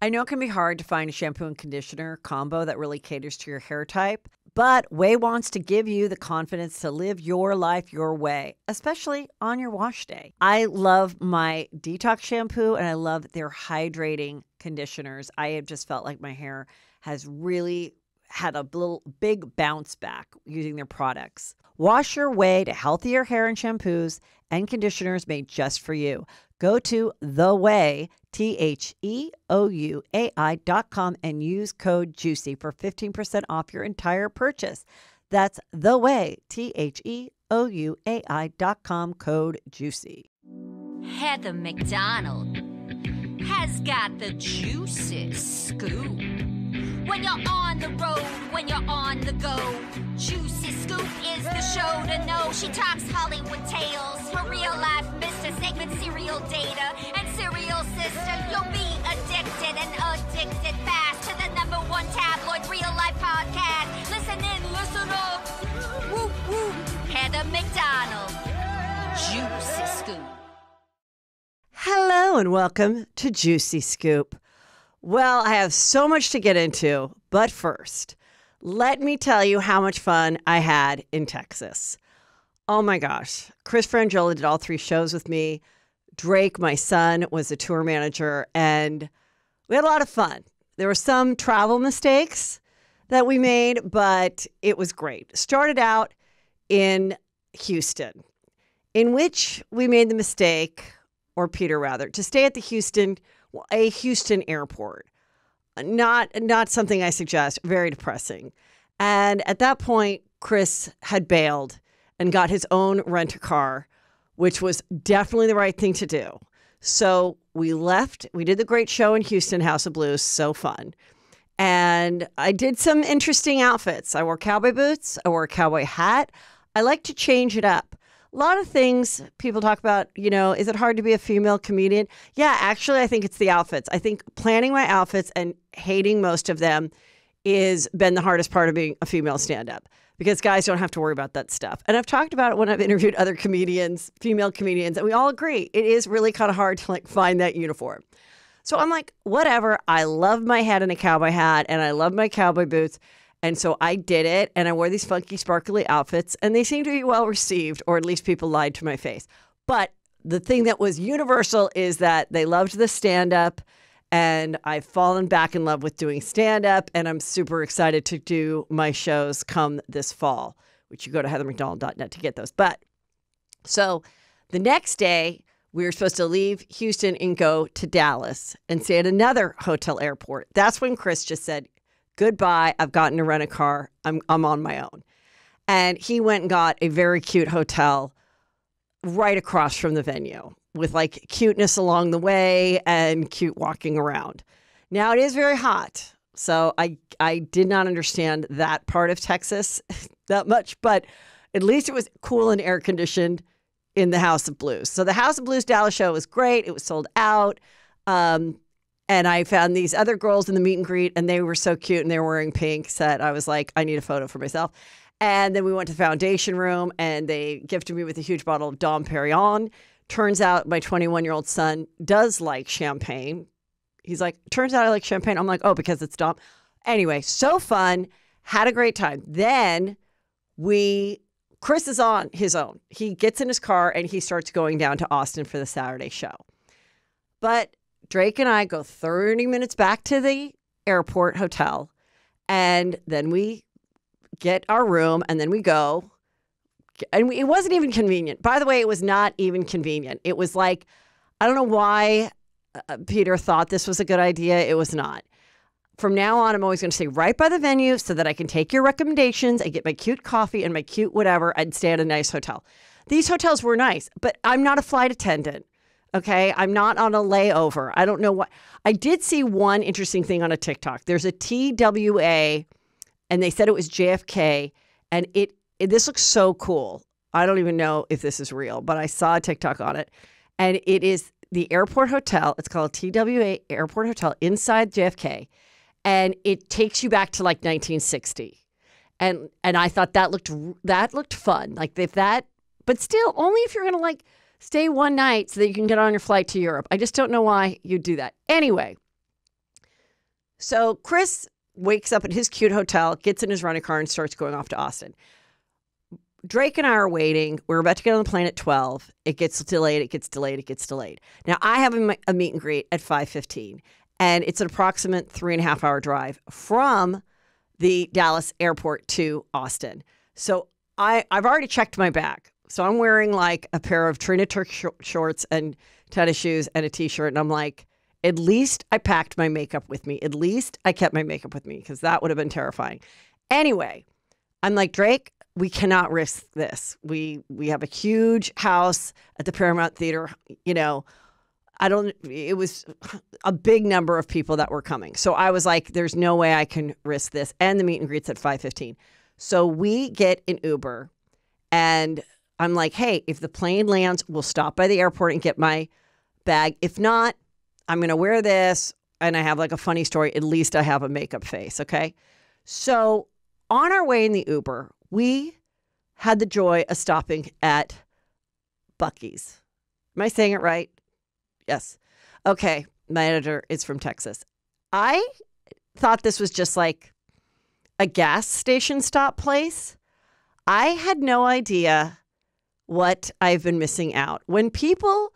I know it can be hard to find a shampoo and conditioner combo that really caters to your hair type, but Ouai wants to give you the confidence to live your life your way, especially on your wash day. I love my detox shampoo and I love their hydrating conditioners. I have just felt like my hair has really had a little big bounce back using their products. Wash your way to healthier hair and shampoos and conditioners made just for you. Go to the Ouai, T H E O U A I dot com and use code JUICY for 15% off your entire purchase. That's the Ouai, T H E O U A I dot com, code JUICY. Heather McDonald has got the juiciest scoop. When you're on the road, when you're on the go, Juicy Scoop is the show to know. She talks Hollywood tales for real life, Mr. Segment serial data and serial sister. You'll be addicted and addicted fast to the number one tabloid real life podcast. Listen in, listen up. Woo woo. Heather McDonald, Juicy Scoop. Hello and welcome to Juicy Scoop. Well, I have so much to get into, but first, let me tell you how much fun I had in Texas. Oh my gosh, Chris Franjola did all three shows with me. Drake, my son, was the tour manager, and we had a lot of fun. There were some travel mistakes that we made, but it was great. Started out in Houston, in which we made the mistake, or Peter rather, to stay at the Houston, a Houston airport. Not not something I suggest. Very depressing. And at that point, Chris had bailed and got his own rent a car, which was definitely the right thing to do. So we left. We did the great show in Houston, House of Blues. So fun. And I did some interesting outfits. I wore cowboy boots. I wore a cowboy hat. I like to change it up. A lot of things people talk about, you know, is it hard to be a female comedian? Yeah, actually, I think it's the outfits. I think planning my outfits and hating most of them is been the hardest part of being a female stand-up because guys don't have to worry about that stuff. And I've talked about it when I've interviewed other comedians, female comedians, and we all agree it is really kind of hard to like find that uniform. So I'm like, whatever. I love my head in a cowboy hat and I love my cowboy boots. And so I did it and I wore these funky, sparkly outfits and they seemed to be well received, or at least people lied to my face. But the thing that was universal is that they loved the stand up and I've fallen back in love with doing stand up and I'm super excited to do my shows come this fall, which you go to heathermcdonald.net to get those. But so the next day, we were supposed to leave Houston and go to Dallas and stay at another hotel airport. That's when Chris just said, Goodbye. I've gotten to rent a car. I'm, I'm on my own. And he went and got a very cute hotel right across from the venue with like cuteness along the way and cute walking around. Now it is very hot. So I I did not understand that part of Texas that much, but at least it was cool and air conditioned in the House of Blues. So the House of Blues Dallas show was great. It was sold out. Um, and I found these other girls in the meet and greet, and they were so cute and they were wearing pink. That I was like, I need a photo for myself. And then we went to the foundation room, and they gifted me with a huge bottle of Dom Perignon. Turns out my 21 year old son does like champagne. He's like, turns out I like champagne. I'm like, oh, because it's Dom. Anyway, so fun. Had a great time. Then we, Chris is on his own. He gets in his car and he starts going down to Austin for the Saturday show. But Drake and I go 30 minutes back to the airport hotel, and then we get our room, and then we go. And it wasn't even convenient. By the way, it was not even convenient. It was like, I don't know why uh, Peter thought this was a good idea. It was not. From now on, I'm always going to stay right by the venue so that I can take your recommendations and get my cute coffee and my cute whatever and stay at a nice hotel. These hotels were nice, but I'm not a flight attendant. Okay. I'm not on a layover. I don't know what. I did see one interesting thing on a TikTok. There's a TWA, and they said it was JFK, and it, it this looks so cool. I don't even know if this is real, but I saw a TikTok on it, and it is the airport hotel. It's called TWA Airport Hotel inside JFK, and it takes you back to like 1960. And and I thought that looked that looked fun. Like if that, but still only if you're gonna like stay one night so that you can get on your flight to Europe. I just don't know why you'd do that. Anyway, So Chris wakes up at his cute hotel, gets in his rental car, and starts going off to Austin. Drake and I are waiting. We're about to get on the plane at 12. It gets delayed, it gets delayed, it gets delayed. Now, I have a, meet and greet at 5.15, and it's an approximate three and a half hour drive from the Dallas airport to Austin. So I, I've already checked my bag. So I'm wearing like a pair of Trina Turk sh- shorts and tennis shoes and a t-shirt. And I'm like, at least I packed my makeup with me. At least I kept my makeup with me because that would have been terrifying. Anyway, I'm like, Drake, we cannot risk this. We we have a huge house at the Paramount Theater, you know. I don't it was a big number of people that were coming. So I was like there's no way I can risk this and the meet and greets at 5:15. So we get an Uber and I'm like, "Hey, if the plane lands, we'll stop by the airport and get my bag. If not, I'm going to wear this and I have like a funny story. At least I have a makeup face, okay? So on our way in the Uber, we had the joy of stopping at Buc-ee's. Am I saying it right? Yes. Okay. My editor is from Texas. I thought this was just like a gas station stop place. I had no idea what I've been missing out. When people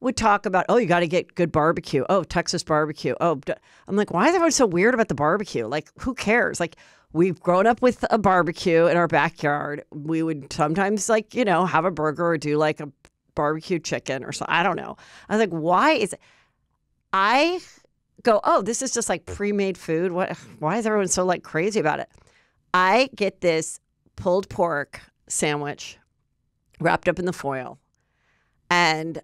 would talk about, oh, you got to get good barbecue. Oh, Texas barbecue. Oh, I'm like, why is everyone so weird about the barbecue? Like, who cares? Like, we've grown up with a barbecue in our backyard. We would sometimes like, you know, have a burger or do like a barbecue chicken or so. I don't know. I was like, why is it? I go, oh, this is just like pre-made food. What? Why is everyone so like crazy about it? I get this pulled pork sandwich wrapped up in the foil, and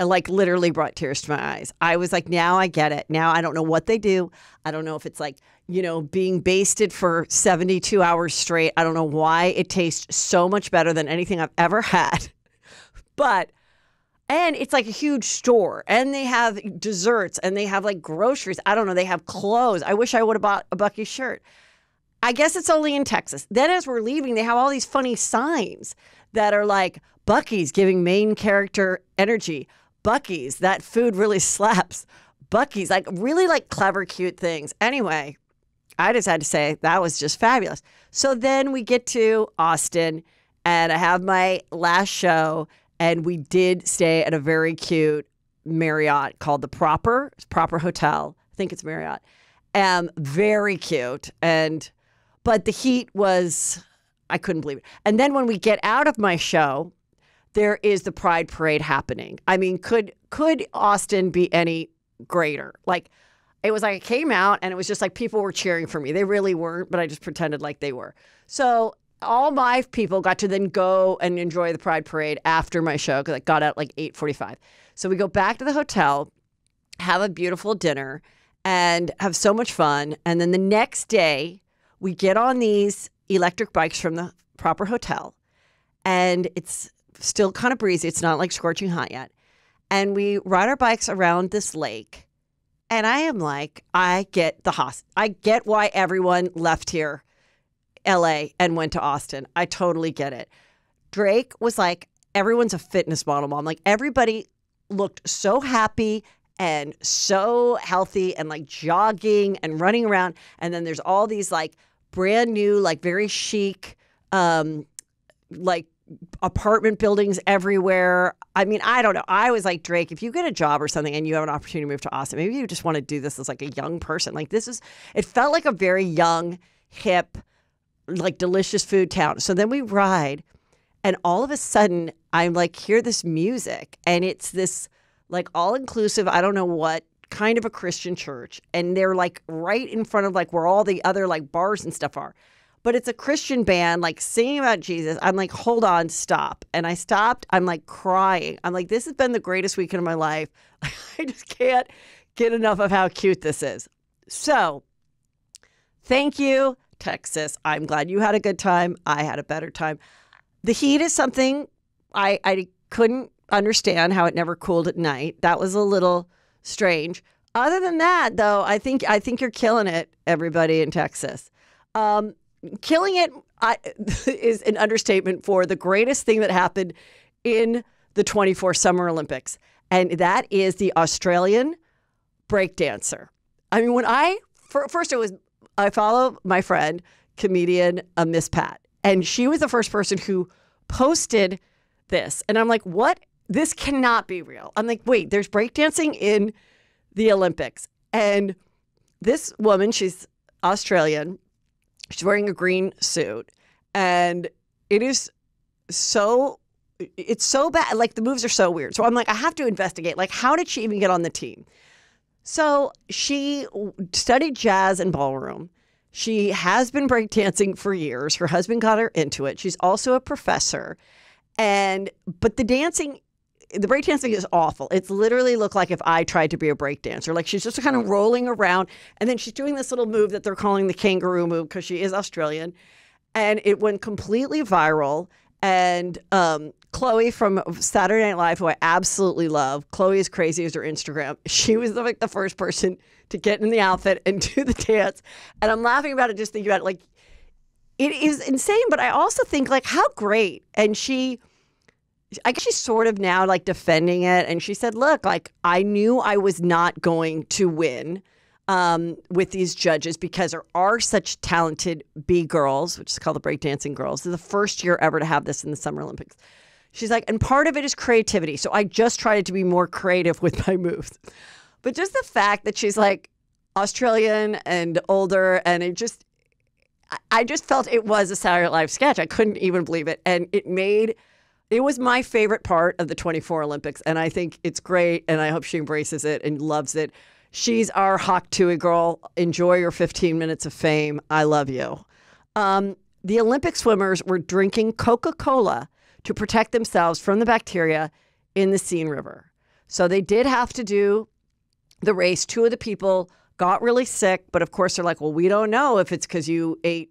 uh, like literally brought tears to my eyes. I was like, now I get it. Now I don't know what they do. I don't know if it's like, you know, being basted for 72 hours straight. I don't know why it tastes so much better than anything I've ever had. but, and it's like a huge store and they have desserts and they have like groceries. I don't know. They have clothes. I wish I would have bought a Buc-ee shirt. I guess it's only in Texas. Then as we're leaving, they have all these funny signs that are like, Buc-ee's giving main character energy. Buc-ee's, that food really slaps. Buc-ee's, like really like clever, cute things. Anyway, I just had to say that was just fabulous. So then we get to Austin and I have my last show and we did stay at a very cute Marriott called the Proper, Proper Hotel. I think it's Marriott. Um, very cute. And but the heat was I couldn't believe it. And then when we get out of my show, there is the Pride Parade happening. I mean, could could Austin be any greater? Like it was like I came out and it was just like people were cheering for me. They really weren't, but I just pretended like they were. So all my people got to then go and enjoy the Pride Parade after my show because I got out like 8:45. So we go back to the hotel, have a beautiful dinner, and have so much fun. And then the next day, we get on these electric bikes from the proper hotel, and it's still kind of breezy. It's not like scorching hot yet. And we ride our bikes around this lake. And I am like, I get the host. I get why everyone left here, LA, and went to Austin. I totally get it. Drake was like, everyone's a fitness model mom. Like everybody looked so happy and so healthy and like jogging and running around. And then there's all these like brand new, like very chic, um, like apartment buildings everywhere. I mean, I don't know. I was like, Drake, if you get a job or something and you have an opportunity to move to Austin, maybe you just want to do this as like a young person. Like, this is, it felt like a very young, hip, like delicious food town. So then we ride, and all of a sudden, I'm like, hear this music, and it's this like all inclusive, I don't know what kind of a Christian church. And they're like right in front of like where all the other like bars and stuff are but it's a Christian band like singing about Jesus. I'm like, hold on, stop. And I stopped. I'm like crying. I'm like, this has been the greatest weekend of my life. I just can't get enough of how cute this is. So, thank you, Texas. I'm glad you had a good time. I had a better time. The heat is something I, I couldn't understand how it never cooled at night. That was a little strange. Other than that, though, I think I think you're killing it, everybody in Texas. Um, killing it I, is an understatement for the greatest thing that happened in the 24 Summer Olympics, and that is the Australian breakdancer. I mean, when I fir- first it was I follow my friend comedian uh, Miss Pat, and she was the first person who posted this, and I'm like, what? This cannot be real. I'm like, wait, there's breakdancing in the Olympics, and this woman, she's Australian, she's wearing a green suit, and it is so it's so bad. Like the moves are so weird. So I'm like, I have to investigate. Like, how did she even get on the team? So she studied jazz and ballroom. She has been breakdancing for years. Her husband got her into it. She's also a professor. And but the dancing the breakdancing is awful. It's literally looked like if I tried to be a breakdancer. Like she's just kind of rolling around and then she's doing this little move that they're calling the kangaroo move because she is Australian. And it went completely viral. And um, Chloe from Saturday Night Live, who I absolutely love, Chloe is crazy as her Instagram. She was the, like the first person to get in the outfit and do the dance. And I'm laughing about it, just thinking about it. Like, it is insane. But I also think, like, how great. And she, I guess she's sort of now like defending it. And she said, look, like, I knew I was not going to win. Um, with these judges because there are such talented B girls, which is called the breakdancing girls. They're the first year ever to have this in the Summer Olympics. She's like, and part of it is creativity. So I just tried to be more creative with my moves. But just the fact that she's like Australian and older, and it just, I just felt it was a Saturday Night Live sketch. I couldn't even believe it. And it made, it was my favorite part of the 24 Olympics. And I think it's great. And I hope she embraces it and loves it. She's our Hawk Tuah girl. Enjoy your 15 minutes of fame. I love you. Um, the Olympic swimmers were drinking Coca Cola to protect themselves from the bacteria in the Seine River. So they did have to do the race. Two of the people got really sick, but of course they're like, well, we don't know if it's because you ate,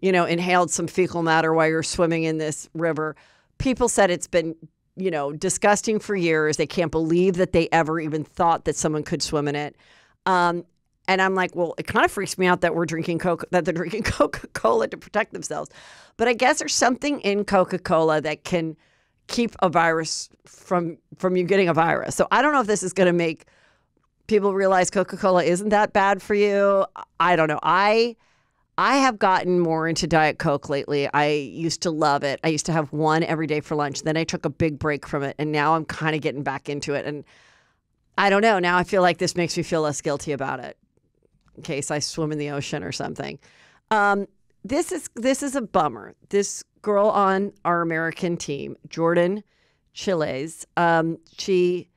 you know, inhaled some fecal matter while you're swimming in this river. People said it's been you know, disgusting for years. They can't believe that they ever even thought that someone could swim in it. Um, and I'm like, well, it kind of freaks me out that we're drinking Coca that they're drinking Coca Cola to protect themselves. But I guess there's something in Coca Cola that can keep a virus from from you getting a virus. So I don't know if this is going to make people realize Coca Cola isn't that bad for you. I don't know. I I have gotten more into Diet Coke lately. I used to love it. I used to have one every day for lunch. Then I took a big break from it, and now I'm kind of getting back into it. And I don't know. Now I feel like this makes me feel less guilty about it, in case I swim in the ocean or something. Um, this is this is a bummer. This girl on our American team, Jordan Chiles, um, she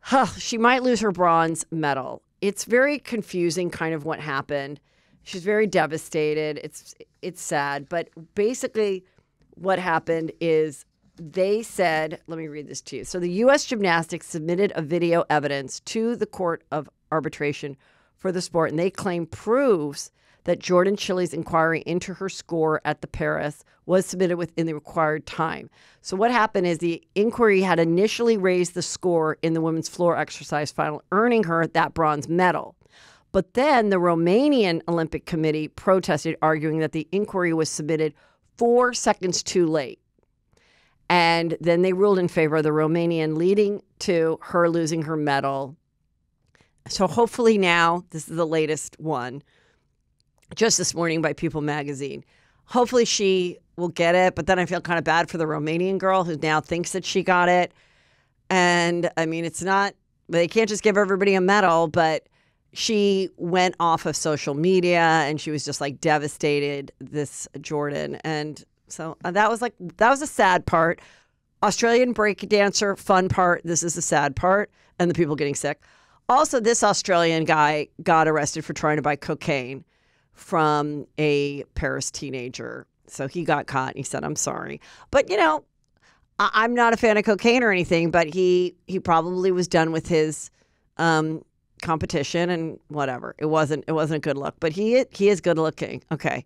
huh, she might lose her bronze medal. It's very confusing, kind of what happened. She's very devastated. It's it's sad, but basically what happened is they said, let me read this to you. So the US Gymnastics submitted a video evidence to the Court of Arbitration for the sport and they claim proves that Jordan Chiles' inquiry into her score at the Paris was submitted within the required time. So what happened is the inquiry had initially raised the score in the women's floor exercise final, earning her that bronze medal. But then the Romanian Olympic Committee protested, arguing that the inquiry was submitted four seconds too late. And then they ruled in favor of the Romanian, leading to her losing her medal. So hopefully now, this is the latest one, just this morning by People magazine. Hopefully she will get it, but then I feel kind of bad for the Romanian girl who now thinks that she got it. And I mean, it's not, they can't just give everybody a medal, but she went off of social media and she was just like devastated this jordan. And so uh, that was like that was a sad part. Australian break dancer fun part. This is the sad part and the people getting sick. Also this australian guy got arrested for trying to buy cocaine from a paris teenager. So he got caught and he said i'm sorry. But you know I- i'm not a fan of cocaine or anything but he he probably was done with his um, competition and whatever. It wasn't it wasn't a good look, but he he is good looking. Okay.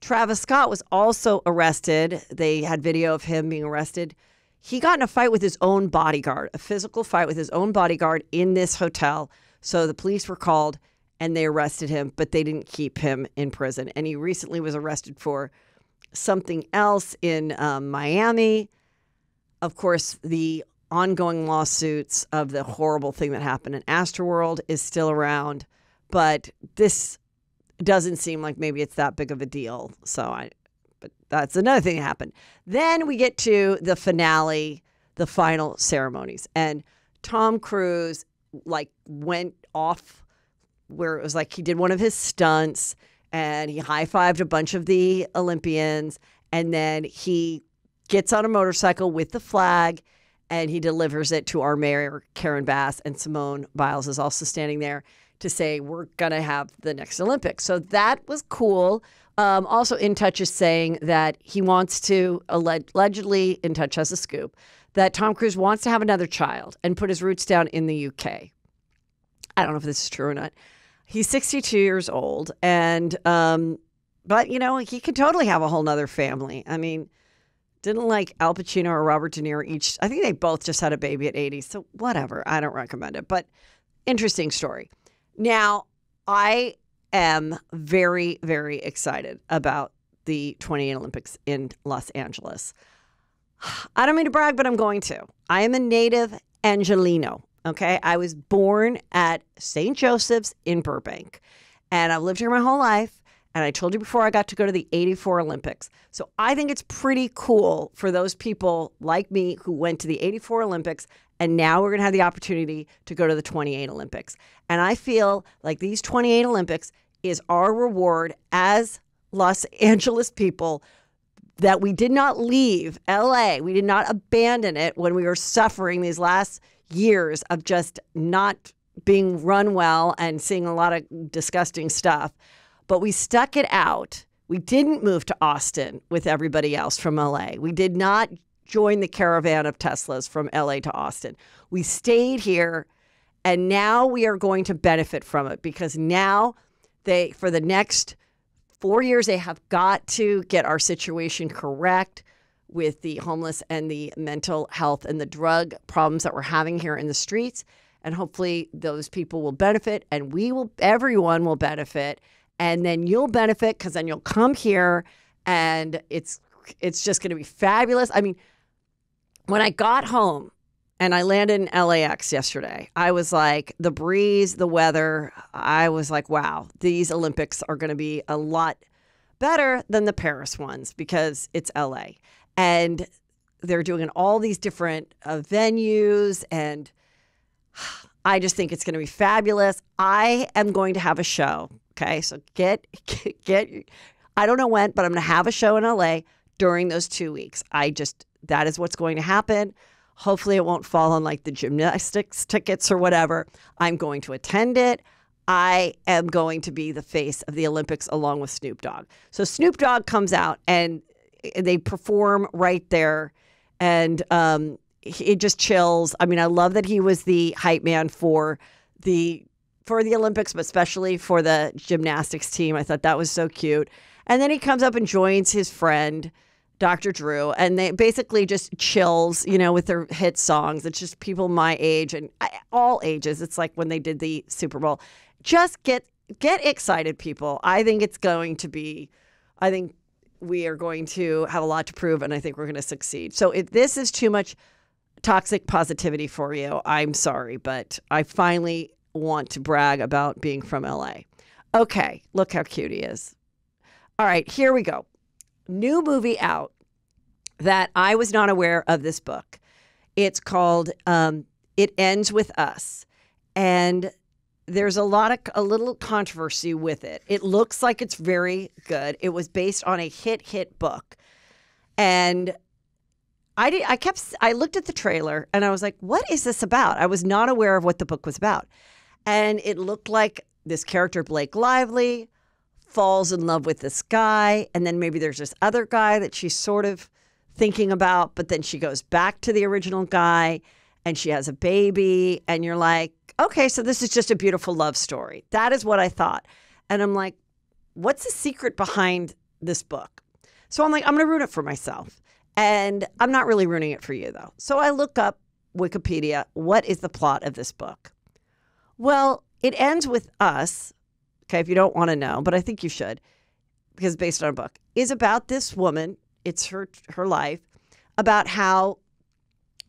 Travis Scott was also arrested. They had video of him being arrested. He got in a fight with his own bodyguard, a physical fight with his own bodyguard in this hotel. So the police were called and they arrested him, but they didn't keep him in prison. And he recently was arrested for something else in um, Miami. Of course, the ongoing lawsuits of the horrible thing that happened in Astroworld is still around. but this doesn't seem like maybe it's that big of a deal. So I, but that's another thing that happened. Then we get to the finale, the final ceremonies, and Tom Cruise like went off where it was like he did one of his stunts and he high fived a bunch of the Olympians, and then he gets on a motorcycle with the flag and he delivers it to our mayor, Karen Bass, and Simone Biles is also standing there to say, We're going to have the next Olympics. So that was cool. Um, also, In Touch is saying that he wants to, allegedly, In Touch has a scoop, that Tom Cruise wants to have another child and put his roots down in the UK. I don't know if this is true or not. He's 62 years old, and, um, but, you know, he could totally have a whole nother family. I mean, didn't like Al Pacino or Robert De Niro each. I think they both just had a baby at 80. So whatever. I don't recommend it. But interesting story. Now, I am very, very excited about the 28 Olympics in Los Angeles. I don't mean to brag, but I'm going to. I am a native Angelino. Okay. I was born at St. Joseph's in Burbank, and I've lived here my whole life. And I told you before I got to go to the 84 Olympics. So I think it's pretty cool for those people like me who went to the 84 Olympics and now we're going to have the opportunity to go to the 28 Olympics. And I feel like these 28 Olympics is our reward as Los Angeles people that we did not leave LA. We did not abandon it when we were suffering these last years of just not being run well and seeing a lot of disgusting stuff. But we stuck it out. We didn't move to Austin with everybody else from LA. We did not join the caravan of Teslas from LA to Austin. We stayed here and now we are going to benefit from it because now they for the next 4 years they have got to get our situation correct with the homeless and the mental health and the drug problems that we're having here in the streets and hopefully those people will benefit and we will everyone will benefit and then you'll benefit cuz then you'll come here and it's it's just going to be fabulous. I mean, when I got home and I landed in LAX yesterday, I was like, the breeze, the weather, I was like, wow, these Olympics are going to be a lot better than the Paris ones because it's LA. And they're doing in all these different uh, venues and I just think it's going to be fabulous. I am going to have a show. Okay. So get, get, I don't know when, but I'm going to have a show in LA during those two weeks. I just, that is what's going to happen. Hopefully, it won't fall on like the gymnastics tickets or whatever. I'm going to attend it. I am going to be the face of the Olympics along with Snoop Dogg. So Snoop Dogg comes out and they perform right there, and um, it just chills. I mean, I love that he was the hype man for the for the Olympics, but especially for the gymnastics team. I thought that was so cute. And then he comes up and joins his friend Dr. Dre, and they basically just chills, you know, with their hit songs. It's just people my age and all ages. It's like when they did the Super Bowl. Just get get excited, people. I think it's going to be. I think we are going to have a lot to prove, and I think we're going to succeed. So if this is too much toxic positivity for you, I'm sorry, but I finally want to brag about being from LA. Okay, look how cute he is. All right, here we go new movie out that I was not aware of this book. It's called um, It Ends With Us. And there's a lot of a little controversy with it. It looks like it's very good. It was based on a hit hit book. And I did I kept I looked at the trailer and I was like, what is this about? I was not aware of what the book was about. And it looked like this character Blake Lively falls in love with this guy. And then maybe there's this other guy that she's sort of thinking about, but then she goes back to the original guy and she has a baby. And you're like, okay, so this is just a beautiful love story. That is what I thought. And I'm like, what's the secret behind this book? So I'm like, I'm going to ruin it for myself. And I'm not really ruining it for you, though. So I look up Wikipedia. What is the plot of this book? Well, it ends with us okay, if you don't want to know, but I think you should because based on a book, is about this woman. It's her her life about how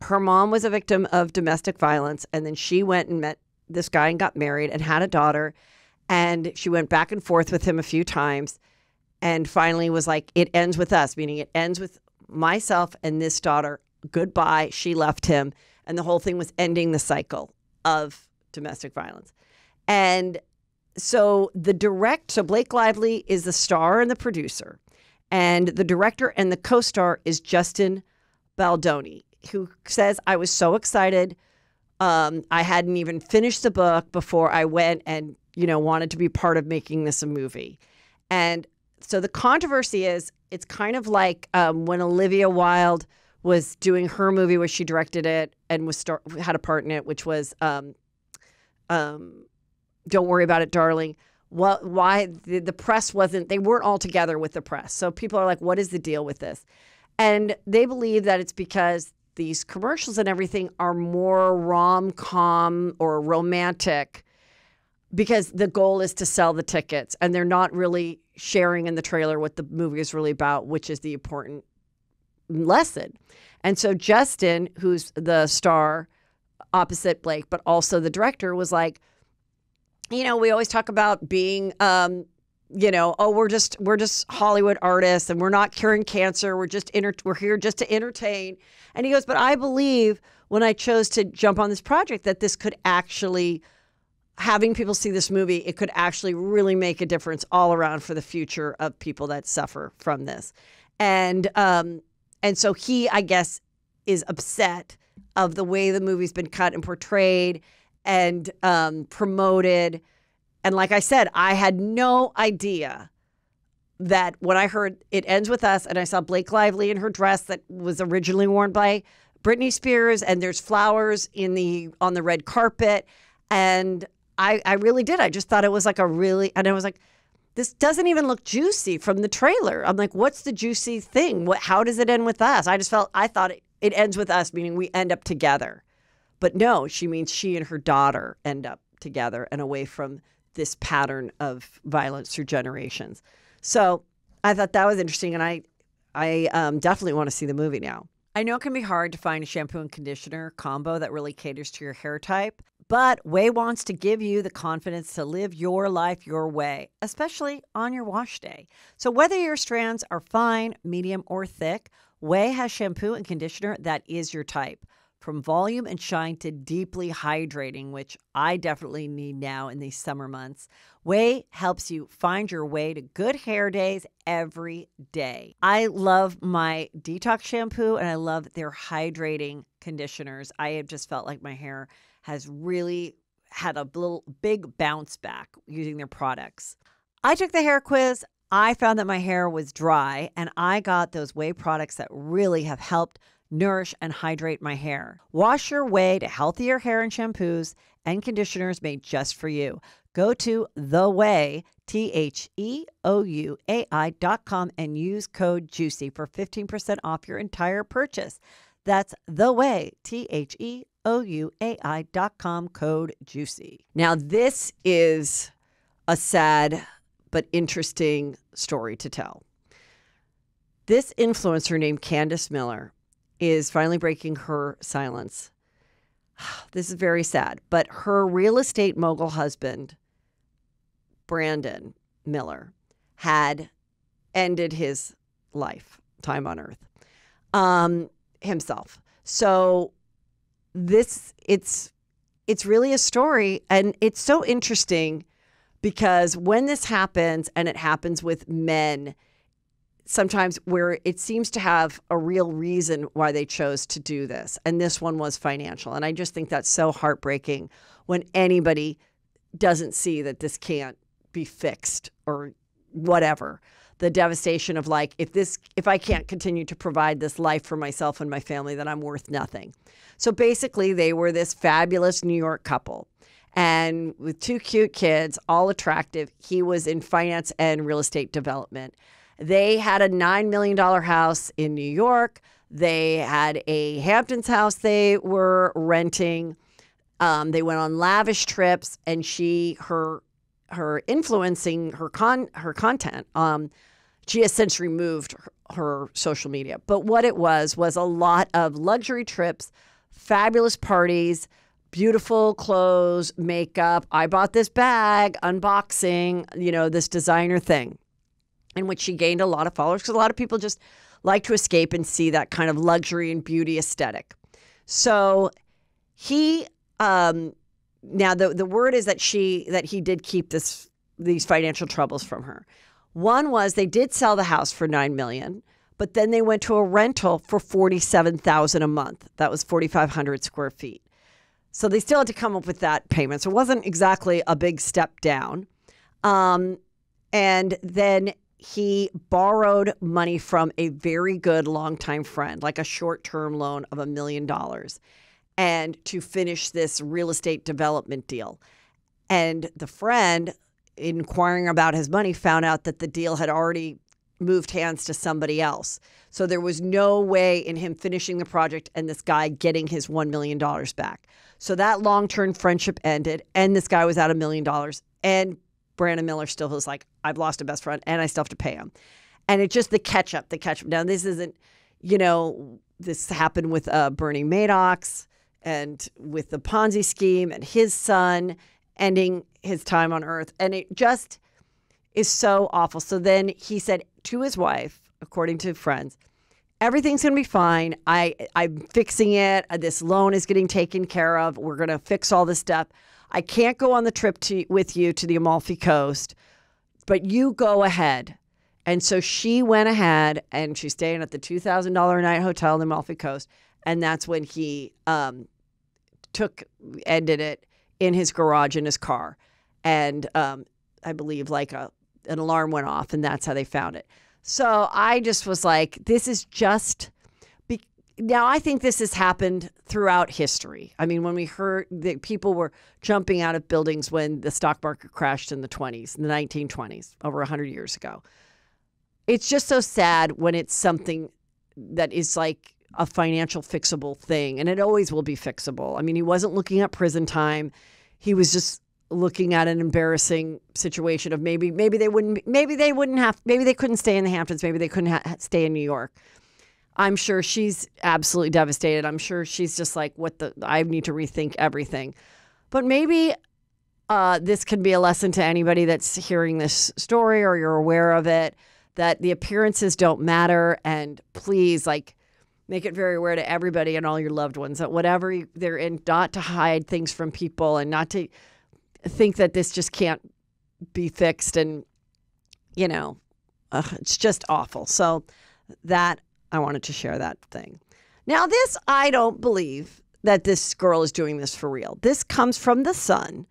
her mom was a victim of domestic violence and then she went and met this guy and got married and had a daughter And she went back and forth with him a few times and finally was like, it ends with us, meaning it ends with myself and this daughter. Goodbye. She left him. And the whole thing was ending the cycle of domestic violence. And so the direct, so Blake Lively is the star and the producer, and the director and the co star is Justin Baldoni, who says, I was so excited. Um, I hadn't even finished the book before I went and, you know, wanted to be part of making this a movie. And so the controversy is it's kind of like um, when Olivia Wilde was doing her movie where she directed it and was had a part in it, which was um, um, "Don't Worry About It, Darling." What? Why the, the press wasn't? They weren't all together with the press. So people are like, "What is the deal with this?" And they believe that it's because these commercials and everything are more rom com or romantic because the goal is to sell the tickets and they're not really sharing in the trailer what the movie is really about, which is the important lesson. And so Justin, who's the star opposite Blake, but also the director, was like, you know, we always talk about being um, you know, oh, we're just we're just Hollywood artists and we're not curing cancer. We're just inter- we're here just to entertain. And he goes, but I believe when I chose to jump on this project that this could actually having people see this movie, it could actually really make a difference all around for the future of people that suffer from this. And um, and so he, I guess, is upset of the way the movie's been cut and portrayed and um, promoted and like I said, I had no idea that when I heard it ends with us and I saw Blake Lively in her dress that was originally worn by Britney Spears and there's flowers in the on the red carpet and I I really did. I just thought it was like a really and I was like this doesn't even look juicy from the trailer. I'm like what's the juicy thing? What how does it end with us? I just felt I thought it, it ends with us meaning we end up together. But no, she means she and her daughter end up together and away from this pattern of violence through generations. So I thought that was interesting, and I, I um, definitely want to see the movie now. I know it can be hard to find a shampoo and conditioner combo that really caters to your hair type, but Ouai wants to give you the confidence to live your life your way, especially on your wash day. So whether your strands are fine, medium, or thick, Ouai has shampoo and conditioner that is your type from volume and shine to deeply hydrating, which I definitely need now in these summer months. Ouai helps you find your way to good hair days every day. I love my detox shampoo and I love their hydrating conditioners. I have just felt like my hair has really had a little big bounce back using their products. I took the hair quiz. I found that my hair was dry and I got those Ouai products that really have helped nourish, and hydrate my hair. Wash your way to healthier hair and shampoos and conditioners made just for you. Go to the Ouai, T H E O U A I dot com and use code JUICY for 15% off your entire purchase. That's the Ouai, T H E O U A I dot com, code JUICY. Now, this is a sad but interesting story to tell. This influencer named Candice Miller is finally breaking her silence. This is very sad, but her real estate mogul husband, Brandon Miller, had ended his life, time on earth, um, himself. So this it's it's really a story, and it's so interesting because when this happens, and it happens with men sometimes where it seems to have a real reason why they chose to do this. And this one was financial. And I just think that's so heartbreaking when anybody doesn't see that this can't be fixed or whatever. The devastation of like, if this, if I can't continue to provide this life for myself and my family, then I'm worth nothing. So basically, they were this fabulous New York couple and with two cute kids, all attractive. He was in finance and real estate development. They had a $9 million house in New York. They had a Hamptons house they were renting. Um, they went on lavish trips, and she, her, her influencing her con her content. Um, she has since removed her, her social media, but what it was was a lot of luxury trips, fabulous parties, beautiful clothes, makeup. I bought this bag, unboxing, you know, this designer thing, in which she gained a lot of followers because a lot of people just like to escape and see that kind of luxury and beauty aesthetic. So he um now the the word is that she that he did keep this these financial troubles from her. One was they did sell the house for 9 million, but then they went to a rental for 47,000 a month. That was 4500 square feet. So they still had to come up with that payment. So it wasn't exactly a big step down. Um, and then he borrowed money from a very good longtime friend, like a short term loan of a million dollars, and to finish this real estate development deal. And the friend, inquiring about his money, found out that the deal had already moved hands to somebody else. So there was no way in him finishing the project and this guy getting his $1 million back. So that long term friendship ended, and this guy was out a million dollars. And Brandon Miller still was like, I've lost a best friend and I still have to pay him. And it's just the catch up, the catch up. Now, this isn't, you know, this happened with uh, Bernie Madoff and with the Ponzi scheme and his son ending his time on earth. And it just is so awful. So then he said to his wife, according to friends, everything's going to be fine. I I'm fixing it. This loan is getting taken care of. We're going to fix all this stuff. I can't go on the trip to, with you to the Amalfi Coast, but you go ahead. And so she went ahead and she's staying at the $2,000 a night hotel in the Amalfi Coast. And that's when he um, took, ended it in his garage in his car. And um, I believe like a, an alarm went off, and that's how they found it. So I just was like, this is just now I think this has happened throughout history. I mean, when we heard that people were jumping out of buildings when the stock market crashed in the 20s, in the 1920s, over 100 years ago. It's just so sad when it's something that is like a financial fixable thing, and it always will be fixable. I mean, he wasn't looking at prison time. He was just looking at an embarrassing situation of maybe maybe they wouldn't maybe they wouldn't have maybe they couldn't stay in the Hamptons, maybe they couldn't ha- stay in New York I'm sure she's absolutely devastated. I'm sure she's just like, what the, I need to rethink everything. But maybe uh, this can be a lesson to anybody that's hearing this story or you're aware of it that the appearances don't matter. And please, like, make it very aware to everybody and all your loved ones that whatever they're in, not to hide things from people and not to think that this just can't be fixed. And, you know, uh, it's just awful. So, that I wanted to share that thing. Now, this, I don't believe that this girl is doing this for real. This comes from the sun.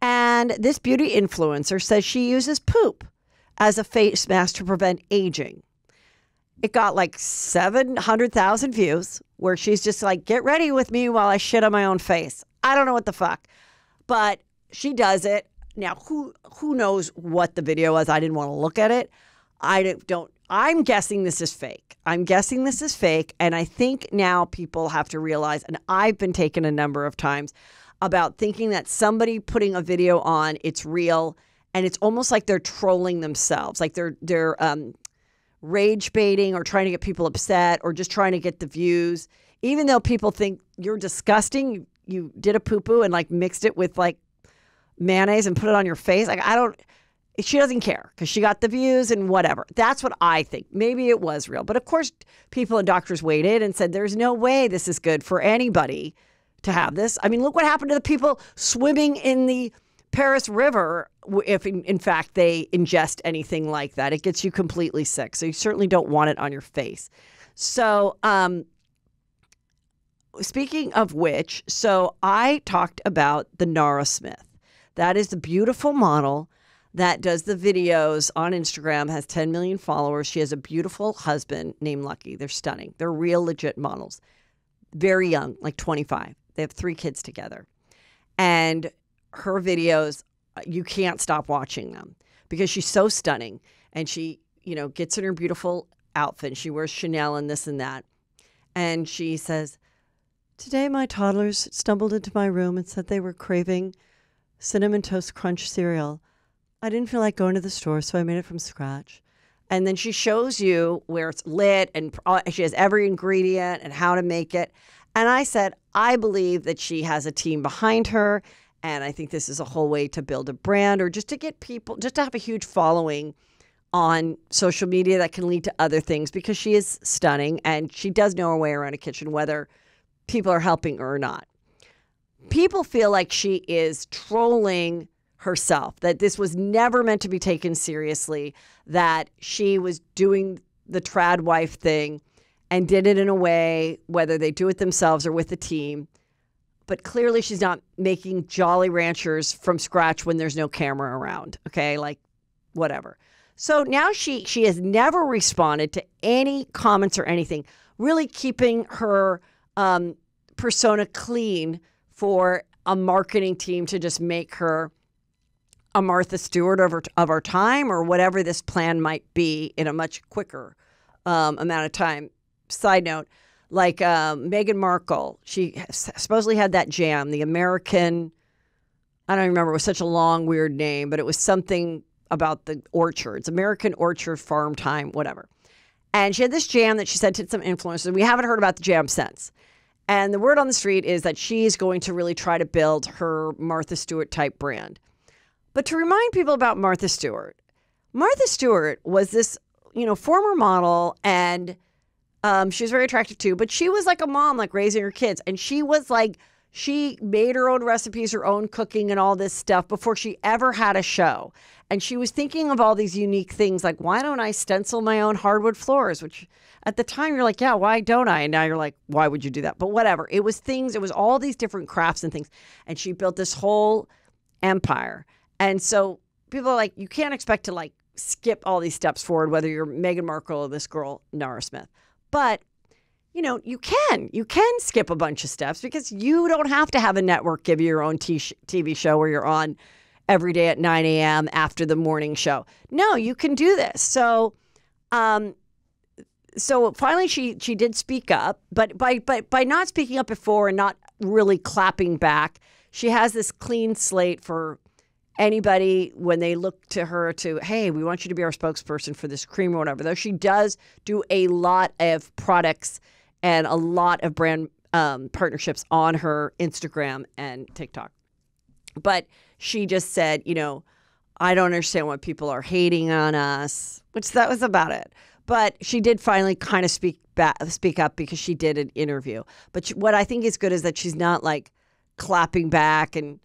And this beauty influencer says she uses poop as a face mask to prevent aging. It got like 700,000 views where she's just like, get ready with me while I shit on my own face. I don't know what the fuck. But she does it. Now, who who knows what the video was? I didn't want to look at it. I don't I'm guessing this is fake. I'm guessing this is fake. And I think now people have to realize, and I've been taken a number of times about thinking that somebody putting a video on, it's real. And it's almost like they're trolling themselves, like they're they're um, rage baiting or trying to get people upset or just trying to get the views. Even though people think you're disgusting, you, you did a poo poo and like mixed it with like mayonnaise and put it on your face. Like I don't she doesn't care because she got the views and whatever. That's what I think. Maybe it was real. But of course, people and doctors waited and said, there's no way this is good for anybody to have this. I mean, look what happened to the people swimming in the Paris River if, in, in fact, they ingest anything like that. It gets you completely sick. So you certainly don't want it on your face. So, um, speaking of which, so I talked about the Nara Smith. That is the beautiful model that does the videos on Instagram, has 10 million followers. She has a beautiful husband named Lucky. They're stunning. They're real legit models. Very young, like 25. They have three kids together. And her videos, you can't stop watching them because she's so stunning. And she, you know, gets in her beautiful outfit. She wears Chanel and this and that. And she says, Today my toddlers stumbled into my room and said they were craving cinnamon toast crunch cereal. I didn't feel like going to the store, so I made it from scratch. And then she shows you where it's lit and uh, she has every ingredient and how to make it. And I said, I believe that she has a team behind her. And I think this is a whole way to build a brand or just to get people, just to have a huge following on social media that can lead to other things because she is stunning and she does know her way around a kitchen, whether people are helping her or not. People feel like she is trolling herself, that this was never meant to be taken seriously, that she was doing the trad wife thing and did it in a way, whether they do it themselves or with the team. But clearly, she's not making Jolly Ranchers from scratch when there's no camera around. Okay, like whatever. So now she she has never responded to any comments or anything, really keeping her um, persona clean for a marketing team to just make her a Martha Stewart of our, of our time or whatever this plan might be in a much quicker um, amount of time. Side note, like um, Meghan Markle, she supposedly had that jam, the American, I don't remember, it was such a long, weird name, but it was something about the orchards, American Orchard Farm Time, whatever. And she had this jam that she sent to some influencers. We haven't heard about the jam since. And the word on the street is that she's going to really try to build her Martha Stewart type brand. But to remind people about Martha Stewart, Martha Stewart was this, you know, former model and um, she was very attractive too, but she was like a mom, like raising her kids. And she was like, she made her own recipes, her own cooking, and all this stuff before she ever had a show. And she was thinking of all these unique things like, why don't I stencil my own hardwood floors? Which at the time you're like, yeah, why don't I? And now you're like, why would you do that? But whatever. It was things, it was all these different crafts and things. And she built this whole empire. And so people are like, you can't expect to like skip all these steps forward, whether you're Meghan Markle or this girl, Nara Smith. But you know, you can. You can skip a bunch of steps because you don't have to have a network give you your own TV show where you're on every day at 9 a.m. after the morning show. No, you can do this. So, um, so finally she she did speak up, but by but by not speaking up before and not really clapping back, she has this clean slate for anybody when they look to her to hey we want you to be our spokesperson for this cream or whatever though she does do a lot of products and a lot of brand um, partnerships on her instagram and tiktok but she just said you know i don't understand why people are hating on us which that was about it but she did finally kind of speak back, speak up because she did an interview but she, what i think is good is that she's not like clapping back and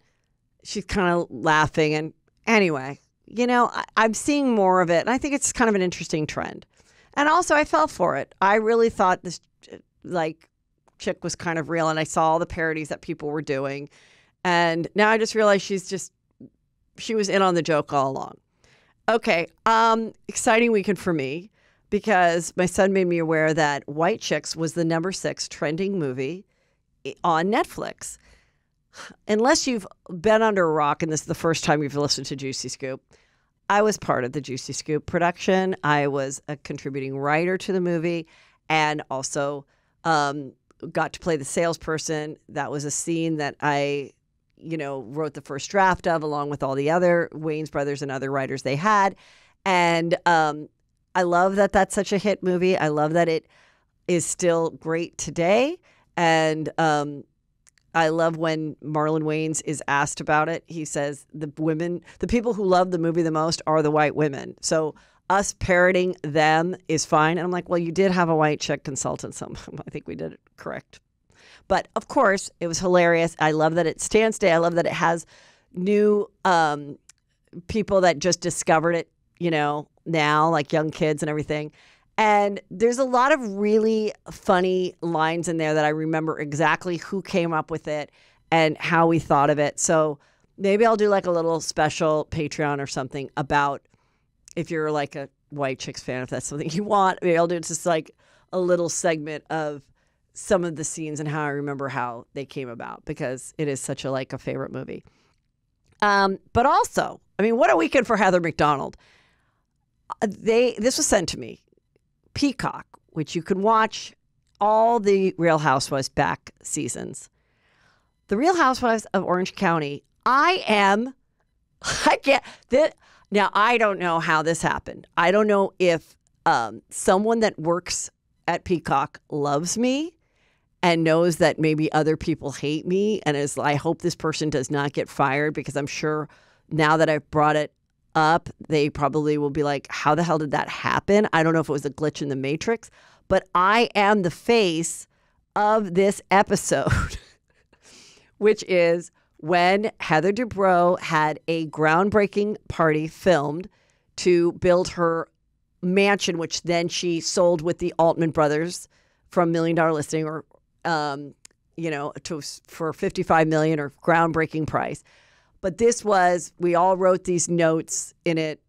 she's kind of laughing. And anyway, you know, I, I'm seeing more of it. And I think it's kind of an interesting trend. And also, I fell for it. I really thought this, like, chick was kind of real. And I saw all the parodies that people were doing. And now I just realized she's just, she was in on the joke all along. Okay. Um, exciting weekend for me because my son made me aware that White Chicks was the number six trending movie on Netflix unless you've been under a rock and this is the first time you've listened to Juicy Scoop, I was part of the Juicy Scoop production. I was a contributing writer to the movie and also um, got to play the salesperson. That was a scene that I, you know, wrote the first draft of along with all the other Wayans brothers and other writers they had. And um, I love that that's such a hit movie. I love that it is still great today. And um, I love when Marlon Wayans is asked about it. He says the women, the people who love the movie the most are the white women. So us parroting them is fine. And I'm like, well, you did have a white chick consultant. So I think we did it correct. But of course, it was hilarious. I love that it stands today. I love that it has new um, people that just discovered it, you know, now, like young kids and everything. And there's a lot of really funny lines in there that I remember exactly who came up with it and how we thought of it. So maybe I'll do like a little special Patreon or something about if you're like a White Chicks fan, if that's something you want. Maybe I'll do it just like a little segment of some of the scenes and how I remember how they came about because it is such a like a favorite movie. Um, but also, I mean, what a weekend for Heather McDonald. Uh, they this was sent to me Peacock, which you can watch all the Real Housewives back seasons. The Real Housewives of Orange County. I am. I get that. Now I don't know how this happened. I don't know if um, someone that works at Peacock loves me and knows that maybe other people hate me and is I hope this person does not get fired because I'm sure now that I've brought it up, they probably will be like, How the hell did that happen? I don't know if it was a glitch in the matrix, but I am the face of this episode, which is when Heather Dubrow had a groundbreaking party filmed to build her mansion, which then she sold with the Altman brothers from Million Dollar Listing or, um, you know, to for 55 million or groundbreaking price. But this was, we all wrote these notes in it.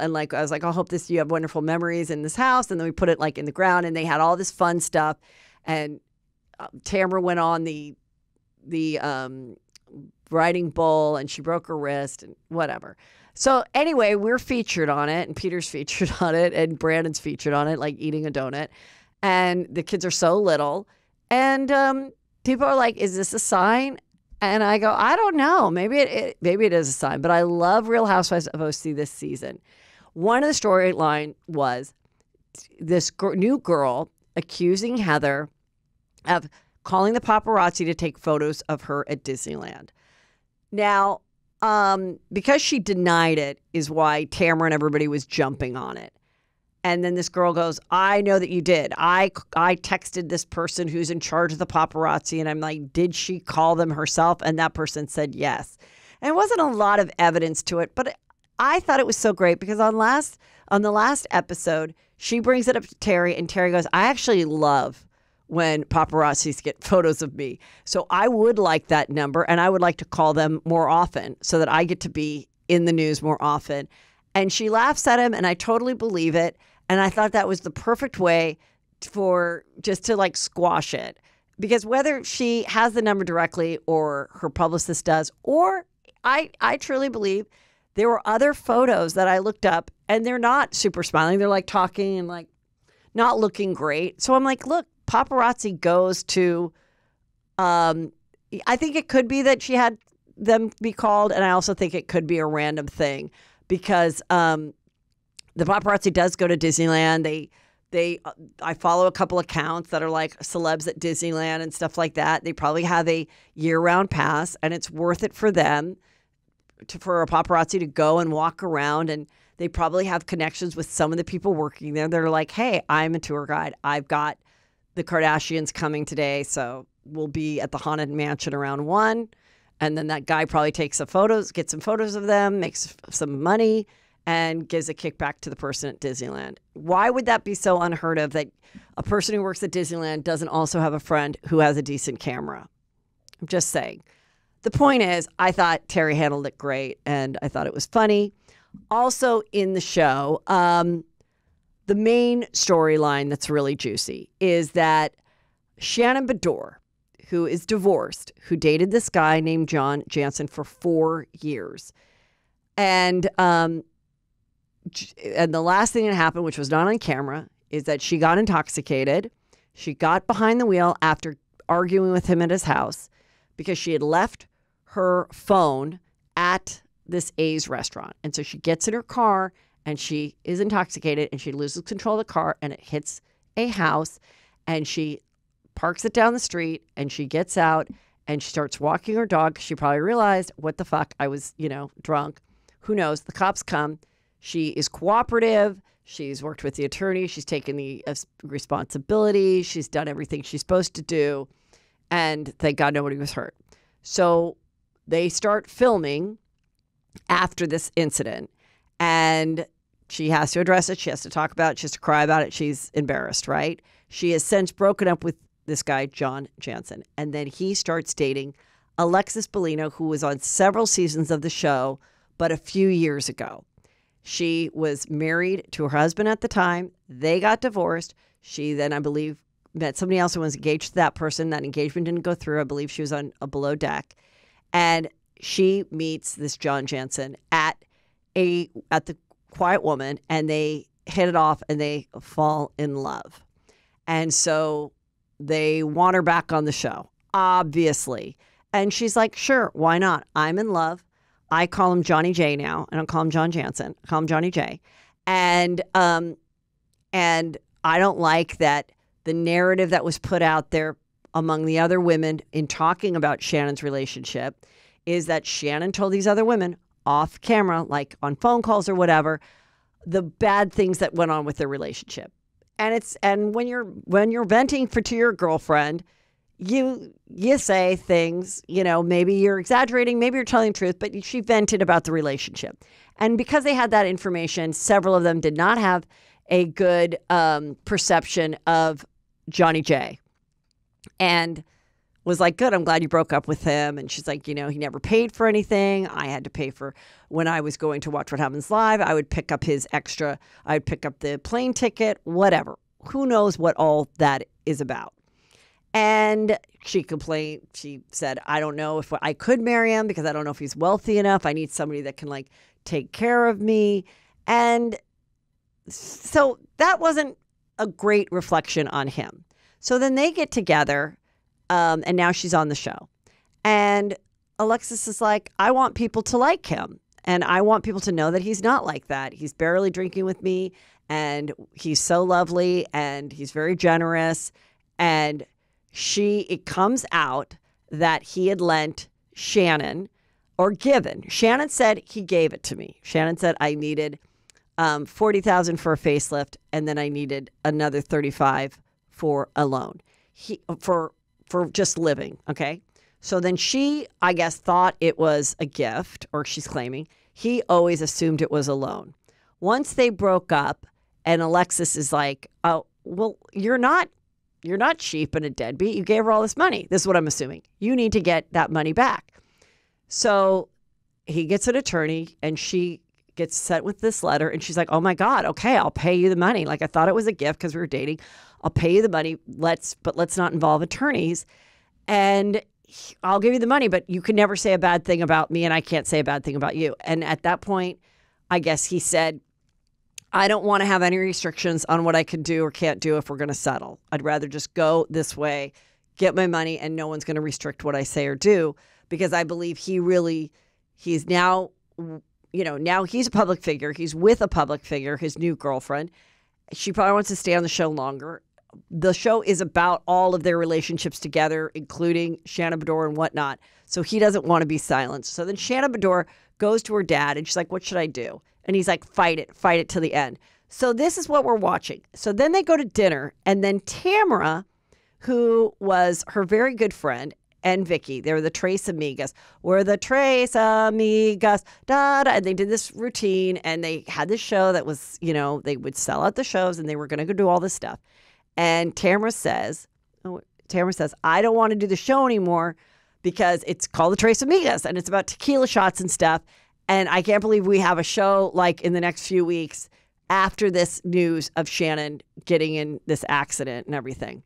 And like, I was like, I hope this, you have wonderful memories in this house. And then we put it like in the ground and they had all this fun stuff. And uh, Tamara went on the, the, um, riding bull and she broke her wrist and whatever. So anyway, we're featured on it and Peter's featured on it and Brandon's featured on it, like eating a donut. And the kids are so little. And um, people are like, is this a sign? And I go, I don't know. Maybe it, it maybe it is a sign, but I love Real Housewives of OC this season. One of the storyline was this gr- new girl accusing Heather of calling the paparazzi to take photos of her at Disneyland. Now, um, because she denied it, is why Tamara and everybody was jumping on it. And then this girl goes, I know that you did. I, I texted this person who's in charge of the paparazzi. And I'm like, did she call them herself? And that person said yes. And it wasn't a lot of evidence to it, but I thought it was so great because on last on the last episode, she brings it up to Terry, and Terry goes, I actually love when paparazzis get photos of me. So I would like that number and I would like to call them more often so that I get to be in the news more often. And she laughs at him, and I totally believe it. And I thought that was the perfect way for just to like squash it. Because whether she has the number directly or her publicist does, or I, I truly believe there were other photos that I looked up and they're not super smiling. They're like talking and like not looking great. So I'm like, look, paparazzi goes to, um, I think it could be that she had them be called. And I also think it could be a random thing because um, the paparazzi does go to Disneyland. They they uh, I follow a couple accounts that are like celebs at Disneyland and stuff like that. They probably have a year-round pass and it's worth it for them to for a paparazzi to go and walk around and they probably have connections with some of the people working there that are like, "Hey, I'm a tour guide. I've got the Kardashians coming today, so we'll be at the Haunted Mansion around 1." And then that guy probably takes some photos, gets some photos of them, makes some money and gives a kickback to the person at Disneyland. Why would that be so unheard of that a person who works at Disneyland doesn't also have a friend who has a decent camera? I'm just saying. The point is, I thought Terry handled it great and I thought it was funny. Also, in the show, um, the main storyline that's really juicy is that Shannon Beador, who is divorced, who dated this guy named John Janssen for four years. And um, and the last thing that happened, which was not on camera, is that she got intoxicated. She got behind the wheel after arguing with him at his house because she had left her phone at this A's restaurant. And so she gets in her car and she is intoxicated and she loses control of the car and it hits a house and she parks it down the street and she gets out and she starts walking her dog. She probably realized, what the fuck? I was, you know, drunk. Who knows? The cops come. She is cooperative. She's worked with the attorney. She's taken the uh, responsibility. She's done everything she's supposed to do. And thank God nobody was hurt. So they start filming after this incident. And she has to address it. She has to talk about it. She has to cry about it. She's embarrassed, right? She has since broken up with this guy, John Janssen. And then he starts dating Alexis Bellino, who was on several seasons of the show, but a few years ago. She was married to her husband at the time. They got divorced. She then, I believe, met somebody else who was engaged to that person. That engagement didn't go through. I believe she was on a below deck. And she meets this John Janssen at a at the Quiet Woman and they hit it off and they fall in love. And so they want her back on the show, obviously. And she's like, sure, why not? I'm in love. I call him Johnny J now. I don't call him John Janssen. I call him Johnny J. And um, and I don't like that the narrative that was put out there among the other women in talking about Shannon's relationship is that Shannon told these other women off camera, like on phone calls or whatever, the bad things that went on with their relationship. And it's and when you're when you're venting for to your girlfriend, you you say things, you know, maybe you're exaggerating, maybe you're telling the truth, but she vented about the relationship. And because they had that information, several of them did not have a good um, perception of Johnny J. And was like, Good, I'm glad you broke up with him. And she's like, You know, he never paid for anything. I had to pay for when I was going to watch What Happens Live. I would pick up his extra, I'd pick up the plane ticket, whatever. Who knows what all that is about. And she complained, she said, I don't know if I could marry him because I don't know if he's wealthy enough. I need somebody that can like take care of me. And so that wasn't a great reflection on him. So then they get together um, and now she's on the show. And Alexis is like, I want people to like him. And I want people to know that he's not like that. He's barely drinking with me. And he's so lovely. And he's very generous. And she, it comes out that he had lent Shannon or given. Shannon said he gave it to me. Shannon said I needed um, 40,000 for a facelift and then I needed another 35 for a loan. He for for just living. Okay. So then she, I guess, thought it was a gift, or she's claiming. He always assumed it was a loan. Once they broke up, and Alexis is like, oh, well, you're not. You're not cheap and a deadbeat. You gave her all this money. This is what I'm assuming. You need to get that money back. So he gets an attorney and she gets sent with this letter and she's like, "Oh my god, okay, I'll pay you the money. Like I thought it was a gift because we were dating. I'll pay you the money. Let's, but let's not involve attorneys. And I'll give you the money, but you can never say a bad thing about me, and I can't say a bad thing about you. And at that point, I guess he said, I don't want to have any restrictions on what I can do or can't do if we're going to settle. I'd rather just go this way, get my money, and no one's going to restrict what I say or do because I believe he really, he's now, you know, now he's a public figure. He's with a public figure, his new girlfriend. She probably wants to stay on the show longer the show is about all of their relationships together, including Shannon Beador and whatnot. So he doesn't want to be silenced. So then Shannon Beador goes to her dad and she's like, What should I do? And he's like, Fight it, fight it to the end. So this is what we're watching. So then they go to dinner, and then Tamara, who was her very good friend, and Vicky. They were the Tres Amigas. We're the Tres Amigas. Da, da. And they did this routine and they had this show that was, you know, they would sell out the shows and they were going to go do all this stuff. And Tamara says, oh, Tamara says, I don't want to do the show anymore because it's called the Tres Amigas and it's about tequila shots and stuff. And I can't believe we have a show like in the next few weeks after this news of Shannon getting in this accident and everything.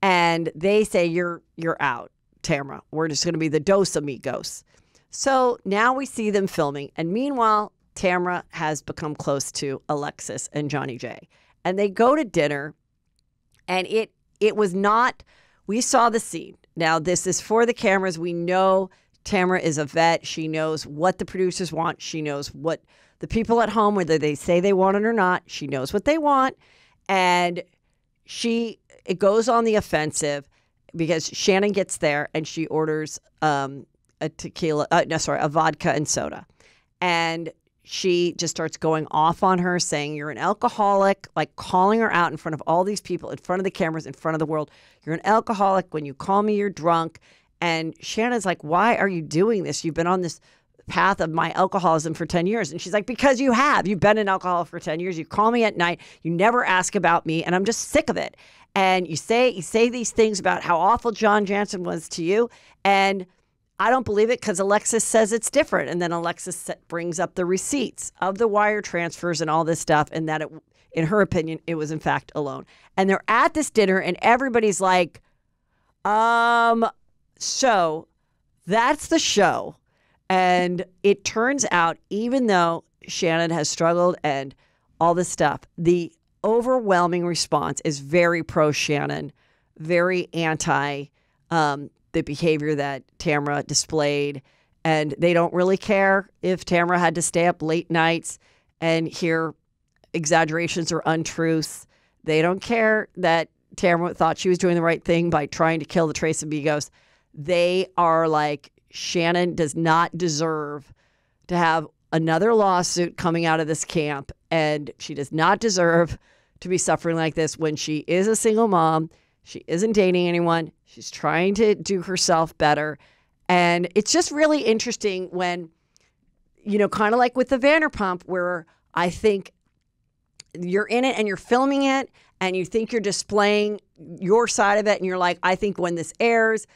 And they say you're you're out, Tamara. We're just going to be the Dos Amigos. So now we see them filming, and meanwhile, Tamara has become close to Alexis and Johnny J. And they go to dinner and it it was not. We saw the scene. Now this is for the cameras. We know Tamara is a vet. She knows what the producers want. She knows what the people at home, whether they say they want it or not, she knows what they want, and she it goes on the offensive because Shannon gets there and she orders um, a tequila, uh, no, sorry, a vodka and soda, and she just starts going off on her, saying, You're an alcoholic, like calling her out in front of all these people, in front of the cameras, in front of the world. You're an alcoholic. When you call me, you're drunk. And Shannon's like, Why are you doing this? You've been on this path of my alcoholism for 10 years. And she's like, Because you have. You've been an alcoholic for 10 years. You call me at night. You never ask about me. And I'm just sick of it. And you say you say these things about how awful John Janssen was to you. And I don't believe it because Alexis says it's different. And then Alexis brings up the receipts of the wire transfers and all this stuff, and that it, in her opinion, it was in fact a loan. And they're at this dinner, and everybody's like, um, so that's the show. And it turns out, even though Shannon has struggled and all this stuff, the overwhelming response is very pro Shannon, very anti um, the behavior that Tamara displayed. And they don't really care if Tamara had to stay up late nights and hear exaggerations or untruths. They don't care that Tamara thought she was doing the right thing by trying to kill the Tres Amigos. They are like, Shannon does not deserve to have another lawsuit coming out of this camp, and she does not deserve to be suffering like this when she is a single mom. She isn't dating anyone. She's trying to do herself better. And it's just really interesting when, you know, kind of like with the Vanderpump, where I think you're in it and you're filming it and you think you're displaying your side of it and you're like, I think when this airs,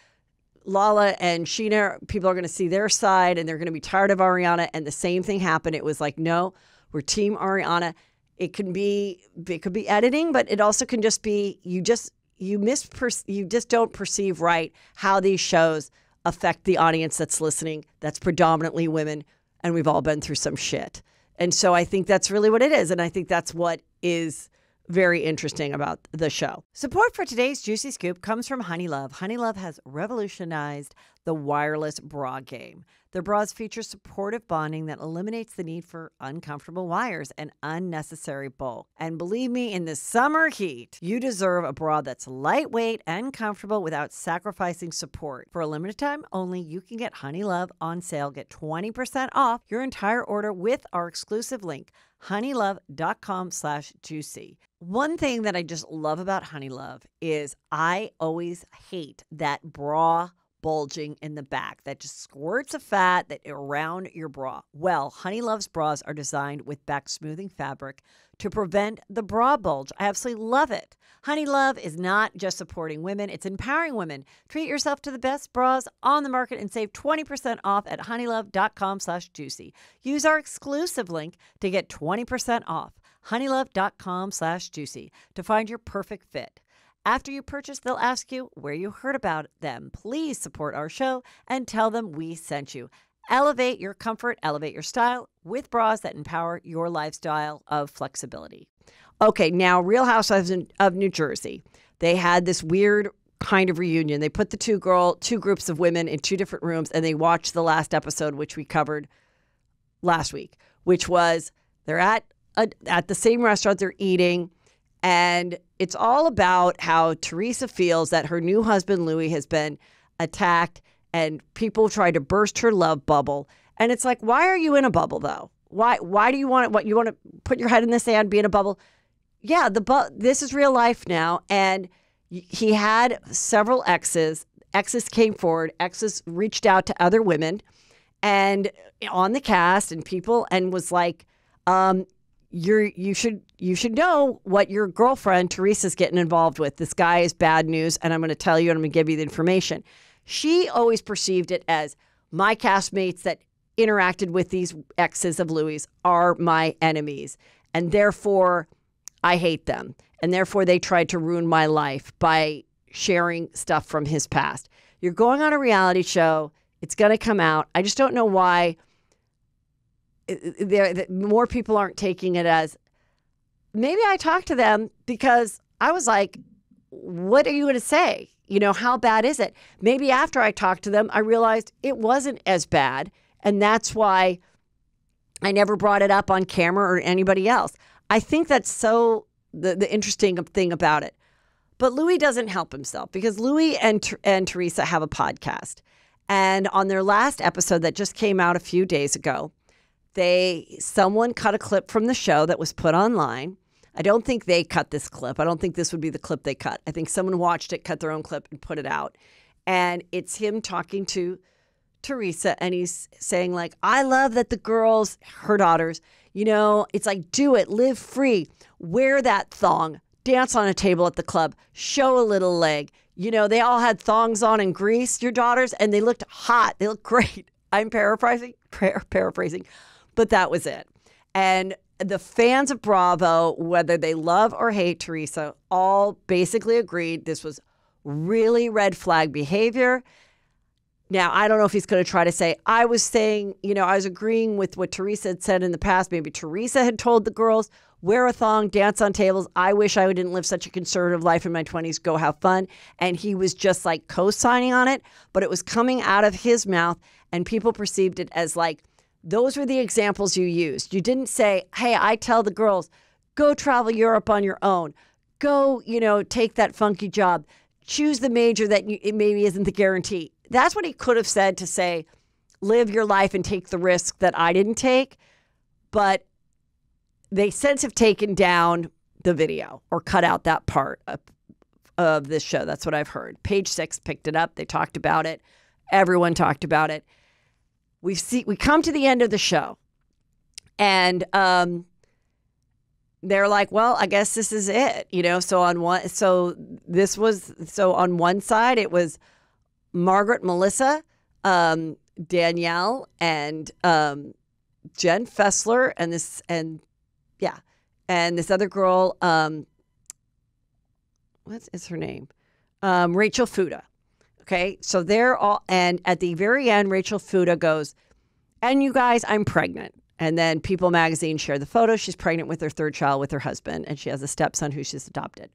Lala and Scheana, people are going to see their side and they're going to be tired of Ariana. And the same thing happened. It was like, no, we're team Ariana. It can be, it could be editing, but it also can just be you just you miss you just don't perceive right how these shows affect the audience that's listening. That's predominantly women, and we've all been through some shit. And so I think that's really what it is, and I think that's what is very interesting about the show. Support for today's Juicy Scoop comes from Honeylove. Honeylove has revolutionized the wireless bra game. Their bras feature supportive bonding that eliminates the need for uncomfortable wires and unnecessary bulk. And believe me, in the summer heat, you deserve a bra that's lightweight and comfortable without sacrificing support. For a limited time only, you can get Honeylove on sale. Get 20% off your entire order with our exclusive link honeylove.com slash juicy. One thing that I just love about Honeylove is I always hate that bra bulging in the back that just squirts of fat that around your bra. Well, Honeylove's bras are designed with back smoothing fabric to prevent the bra bulge. I absolutely love it. Honeylove is not just supporting women, it's empowering women. Treat yourself to the best bras on the market and save 20% off at honeylove.com slash juicy. Use our exclusive link to get 20% off. honeylove.com slash juicy to find your perfect fit. After you purchase, they'll ask you where you heard about them. Please support our show and tell them we sent you. Elevate your comfort, elevate your style with bras that empower your lifestyle of flexibility. Okay, now Real Housewives of New Jersey. They had this weird kind of reunion. They put the two girl, two groups of women in two different rooms, and they watched the last episode, which we covered last week, which was they're at a, at the same restaurant, they're eating, and it's all about how Teresa feels that her new husband Luis has been attacked, and people try to burst her love bubble. And it's like, why are you in a bubble though? Why why do you want what you want to put your head in the sand, be in a bubble? yeah, the bu- this is real life now, and he had several exes. Exes came forward. Exes reached out to other women, and on the cast and people, and was like, um, "You're you should you should know what your girlfriend Teresa's getting involved with. This guy is bad news, and I'm going to tell you, and I'm going to give you the information." She always perceived it as my castmates that interacted with these exes of Luis are my enemies, and therefore I hate them. And therefore, they tried to ruin my life by sharing stuff from his past. You're going on a reality show, it's going to come out. I just don't know why uh, uh, there more people aren't taking it as maybe I talked to them because I was like, what are you going to say? You know, how bad is it? Maybe after I talked to them, I realized it wasn't as bad. And that's why I never brought it up on camera or anybody else. I think that's so the, the interesting thing about it. But Luis doesn't help himself because Luis and, and Teresa have a podcast. And on their last episode that just came out a few days ago, they someone cut a clip from the show that was put online. I don't think they cut this clip. I don't think this would be the clip they cut. I think someone watched it, cut their own clip, and put it out. And it's him talking to Teresa, and he's saying like, "I love that the girls, her daughters, you know, it's like do it, live free, wear that thong, dance on a table at the club, show a little leg. You know, they all had thongs on in Greece, your daughters, and they looked hot. They looked great. I'm paraphrasing, paraphrasing, but that was it. And the fans of Bravo, whether they love or hate Teresa, all basically agreed this was really red flag behavior. Now, I don't know if he's going to try to say, I was saying, you know, I was agreeing with what Teresa had said in the past. Maybe Teresa had told the girls, wear a thong, dance on tables. I wish I didn't live such a conservative life in my 20s. Go have fun. And he was just like co signing on it, but it was coming out of his mouth, and people perceived it as like, those were the examples you used. You didn't say, hey, I tell the girls, go travel Europe on your own, go, you know, take that funky job. Choose the major that you, it maybe isn't the guarantee. That's what he could have said to say, live your life and take the risk that I didn't take. But they since have taken down the video or cut out that part of, of this show. That's what I've heard. Page six picked it up. They talked about it. Everyone talked about it. We see we come to the end of the show, and um, they're like, "Well, I guess this is it," you know. So on one, so this was so on one side it was Margaret, Melissa, um, Danielle, and um, Jen Fessler, and this and yeah, and this other girl, um, what is her name? Um, Rachel Fuda. Okay, so they're all, and at the very end, Rachel Fuda goes, and you guys, I'm pregnant. And then People Magazine shared the photo. She's pregnant with her third child with her husband, and she has a stepson who she's adopted.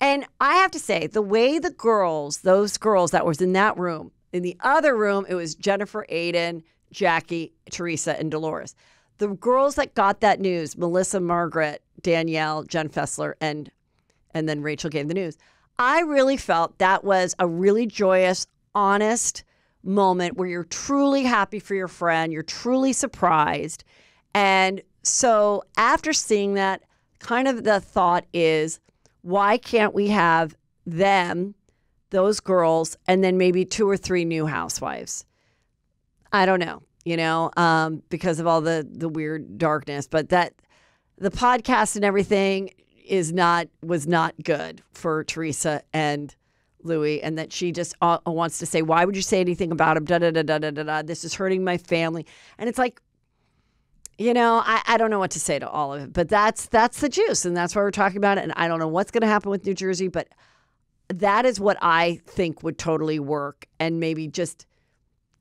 And I have to say, the way the girls, those girls that was in that room, in the other room, it was Jennifer Aydin, Jackie, Teresa, and Dolores. The girls that got that news, Melissa, Margaret, Danielle, Jen Fessler, and and then Rachel gave the news. I really felt that was a really joyous, honest moment where you're truly happy for your friend, you're truly surprised. And so after seeing that, kind of the thought is, why can't we have them, those girls, and then maybe two or three new housewives? I don't know, you know, um, because of all the the weird darkness, but that the podcast and everything is not was not good for Teresa and Luis, and that she just uh, wants to say, "Why would you say anything about him?" Da da da da da da da. This is hurting my family, and it's like, you know, I, I don't know what to say to all of it, but that's that's the juice, and that's why we're talking about it. And I don't know what's going to happen with New Jersey, but that is what I think would totally work, and maybe just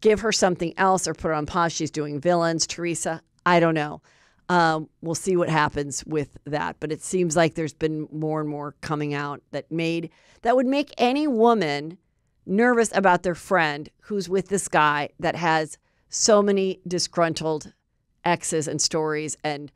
give her something else or put her on pause. She's doing villains, Teresa. I don't know. Um, we'll see what happens with that. But it seems like there's been more and more coming out that made that would make any woman nervous about their friend who's with this guy that has so many disgruntled exes and stories and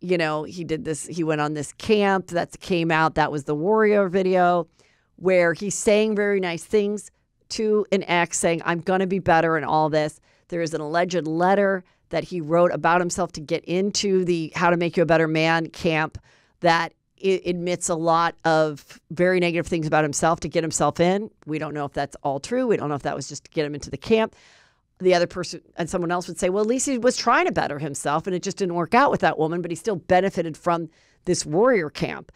you know he did this he went on this camp that came out that was the warrior video where he's saying very nice things to an ex saying i'm going to be better and all this there is an alleged letter that he wrote about himself to get into the How to Make You a Better Man camp that it admits a lot of very negative things about himself to get himself in. We don't know if that's all true. We don't know if that was just to get him into the camp. The other person and someone else would say, well, at least he was trying to better himself and it just didn't work out with that woman, but he still benefited from this warrior camp.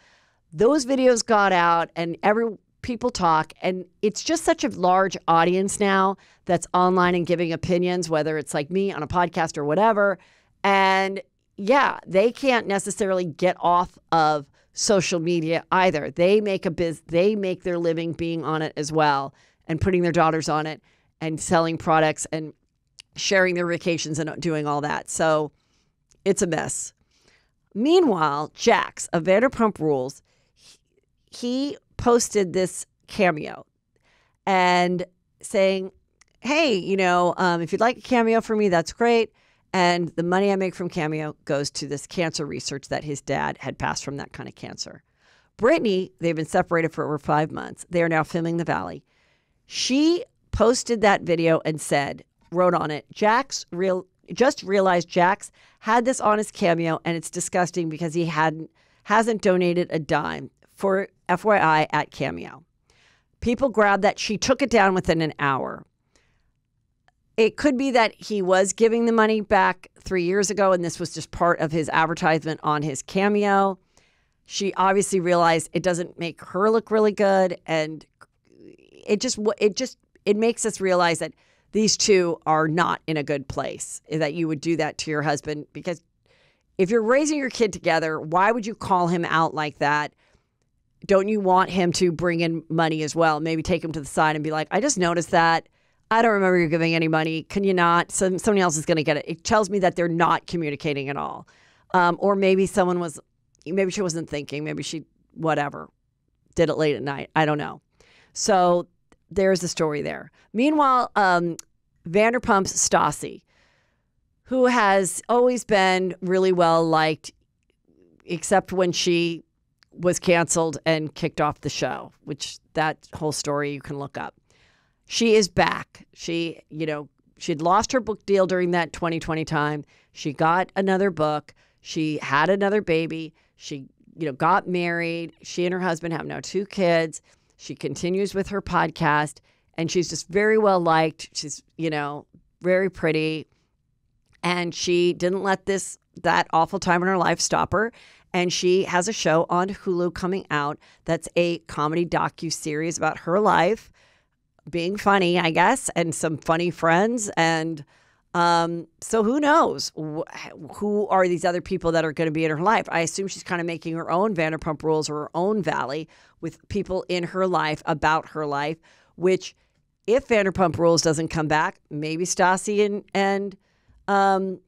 Those videos got out and every people talk and it's just such a large audience now that's online and giving opinions whether it's like me on a podcast or whatever. And yeah they can't necessarily get off of social media either. They make a biz they make their living being on it as well and putting their daughters on it and selling products and sharing their vacations and doing all that. So it's a mess. Meanwhile jax of vanderpump rules he posted this cameo and saying, Hey, you know, um, if you'd like a cameo for me, that's great. And the money I make from Cameo goes to this cancer research that his dad had passed from that kind of cancer. Brittany, they've been separated for over five months. They are now filming The Valley. She posted that video and said, wrote on it, Jax real just realized Jax had this on his cameo and it's disgusting because he hadn't hasn't donated a dime for FYI at Cameo. People grabbed that. She took it down within an hour. It could be that he was giving the money back three years ago, and this was just part of his advertisement on his Cameo. She obviously realized it doesn't make her look really good, and it just it just it makes us realize that these two are not in a good place. That you would do that to your husband because if you're raising your kid together, why would you call him out like that? Don't you want him to bring in money as well? Maybe take him to the side and be like, I just noticed that. I don't remember you giving any money. Can you not? Some, somebody else is going to get it. It tells me that they're not communicating at all. Um, or maybe someone was, maybe she wasn't thinking. Maybe she, whatever, did it late at night. I don't know. So there's the story there. Meanwhile, um, Vanderpump's Stassi, who has always been really well liked, except when she was canceled and kicked off the show, which that whole story you can look up. She is back. She, you know, she'd lost her book deal during that 2020 time. She got another book. She had another baby. She, you know, got married. She and her husband have now two kids. She continues with her podcast and she's just very well liked. She's, you know, very pretty. And she didn't let this that awful time in her life stop her. And she has a show on Hulu coming out that's a comedy docu series about her life, being funny, I guess, and some funny friends. And um, so who knows who are these other people that are going to be in her life? I assume she's kind of making her own Vanderpump Rules or her own Valley with people in her life about her life. Which, if Vanderpump Rules doesn't come back, maybe Stassi and and um,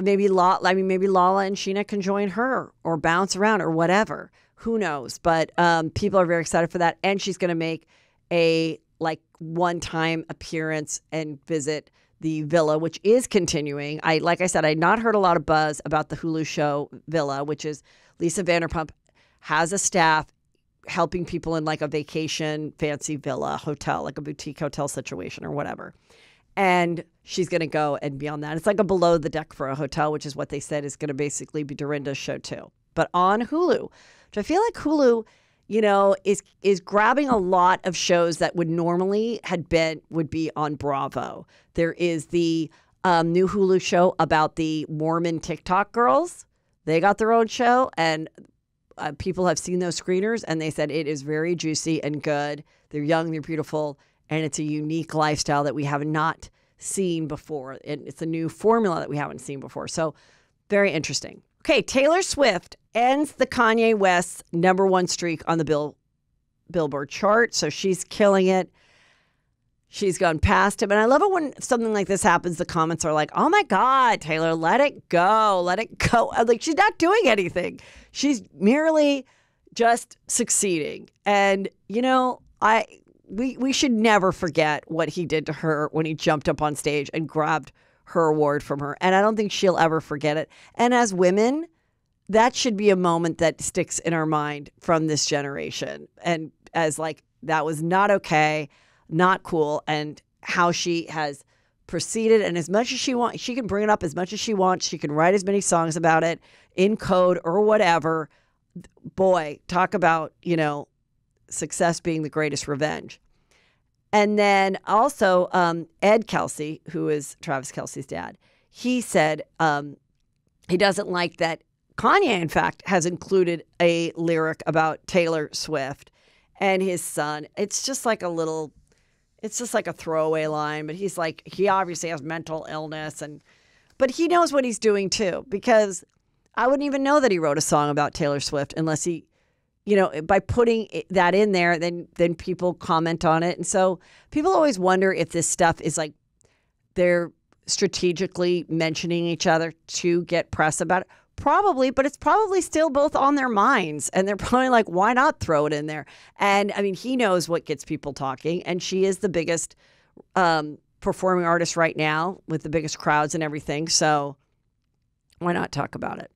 maybe La, I mean, maybe Lala and Scheana can join her or bounce around or whatever. Who knows? But um, people are very excited for that, and she's going to make a like one time appearance and visit the villa, which is continuing. I like I said, I had not heard a lot of buzz about the Hulu show Villa, which is Lisa Vanderpump has a staff helping people in like a vacation fancy villa hotel, like a boutique hotel situation or whatever and she's going to go and be on that. It's like a below the deck for a hotel, which is what they said is going to basically be Dorinda's show too, but on Hulu. Which I feel like Hulu, you know, is is grabbing a lot of shows that would normally had been would be on Bravo. There is the um, new Hulu show about the Mormon TikTok girls. They got their own show, and uh, people have seen those screeners, and they said it is very juicy and good. They're young, they're beautiful and it's a unique lifestyle that we have not seen before. It's a new formula that we haven't seen before. So, very interesting. Okay, Taylor Swift ends the Kanye West number one streak on the Bill Billboard chart. So she's killing it. She's gone past him. And I love it when something like this happens. The comments are like, oh my God, Taylor, let it go. Let it go. I'm like, she's not doing anything. She's merely just succeeding. And, you know, I we we should never forget what he did to her when he jumped up on stage and grabbed her award from her. And I don't think she'll ever forget it. And as women, that should be a moment that sticks in our mind from this generation. And as like that was not okay, not cool, and how she has proceeded and as much as she wants she can bring it up as much as she wants she can write as many songs about it in code or whatever boy talk about you know success being the greatest revenge. And then also um, Ed Kelce, who is Travis Kelce's dad, he said um, he doesn't like that Kanye, in fact, has included a lyric about Taylor Swift and his son. It's just like a little, it's just like a throwaway line, but he's like, he obviously has mental illness and, but he knows what he's doing too, because I wouldn't even know that he wrote a song about Taylor Swift unless he you know by putting that in there then then people comment on it. And so people always wonder if this stuff is like they're strategically mentioning each other to get press about it. Probably but it's probably still both on their minds and they're probably like why not throw it in there? And i mean he knows what gets people talking and she is the biggest um, performing artist right now with the biggest crowds and everything so why not talk about it?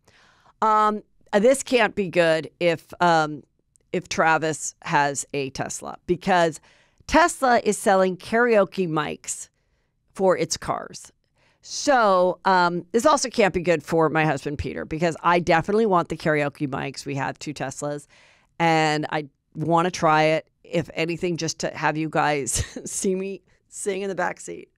Um, this can't be good if um, if Travis has a Tesla because Tesla is selling karaoke mics for its cars. So um, this also can't be good for my husband Peter because I definitely want the karaoke mics. We have two Teslas, and I want to try it. If anything, just to have you guys see me sing in the back seat.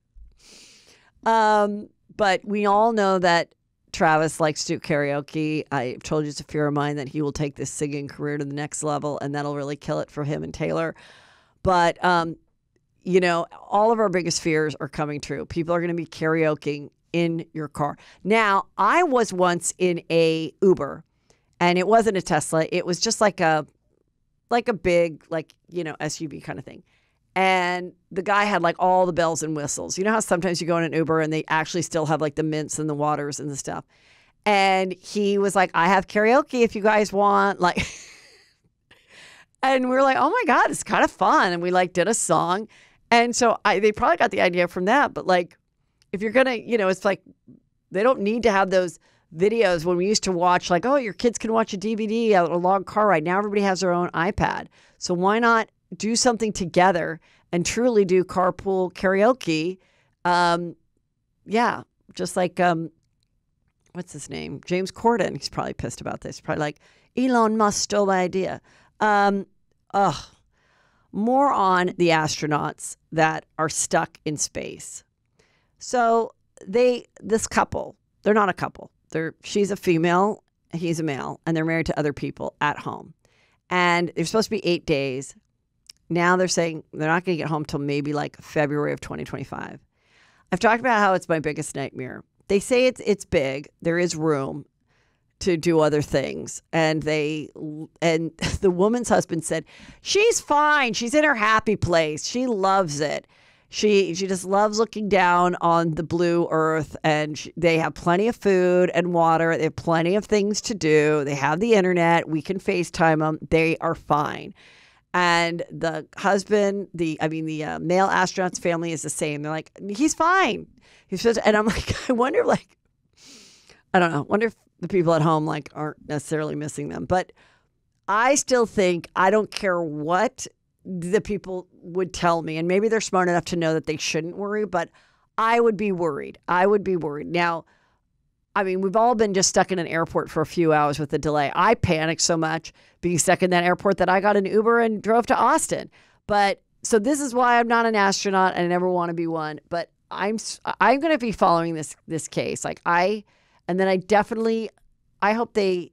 Um, but we all know that Travis likes to do karaoke. I've told you it's a fear of mine that he will take this singing career to the next level, and that'll really kill it for him and Taylor. But, um, you know, all of our biggest fears are coming true. People are going to be karaokeing in your car. Now, I was once in a Uber, and it wasn't a Tesla. It was just like a, like a big, like you know, SUV kind of thing and the guy had like all the bells and whistles. You know how sometimes you go in an Uber and they actually still have like the mints and the waters and the stuff. And he was like, I have karaoke if you guys want. Like, and we were like, oh my God, it's kind of fun. And we like did a song. And so I, they probably got the idea from that. But like, if you're going to, you know, it's like they don't need to have those videos when we used to watch, like, oh, your kids can watch a DVD, a long car ride. Now everybody has their own iPad. So why not do something together and truly do carpool karaoke? Um, yeah, just like um, what's his name? James Corden. He's probably pissed about this. Probably like Elon Musk stole my idea. Um, ugh. More on the astronauts that are stuck in space. So they, this couple, they're not a couple. They're she's a female, he's a male, and they're married to other people at home. And they're supposed to be eight days. Now they're saying they're not going to get home till maybe like February of 2025. I've talked about how it's my biggest nightmare. They say it's it's big. There is room to do other things, and they and the woman's husband said she's fine. She's in her happy place. She loves it. She she just loves looking down on the blue earth, and she, they have plenty of food and water. They have plenty of things to do. They have the internet. We can FaceTime them. They are fine and the husband, the I mean the uh, male astronaut's family is the same. They're like, he's fine. He's just, and I'm like, I wonder, like, I don't know, wonder if the people at home like aren't necessarily missing them, but I still think I don't care what the people would tell me, and maybe they're smart enough to know that they shouldn't worry, but I would be worried. I would be worried now. I mean, we've all been just stuck in an airport for a few hours with the delay. I panicked so much being stuck in that airport that I got an Uber and drove to Austin. But so this is why I'm not an astronaut and I never want to be one. But I'm I'm going to be following this this case. Like I, and then I definitely, I hope they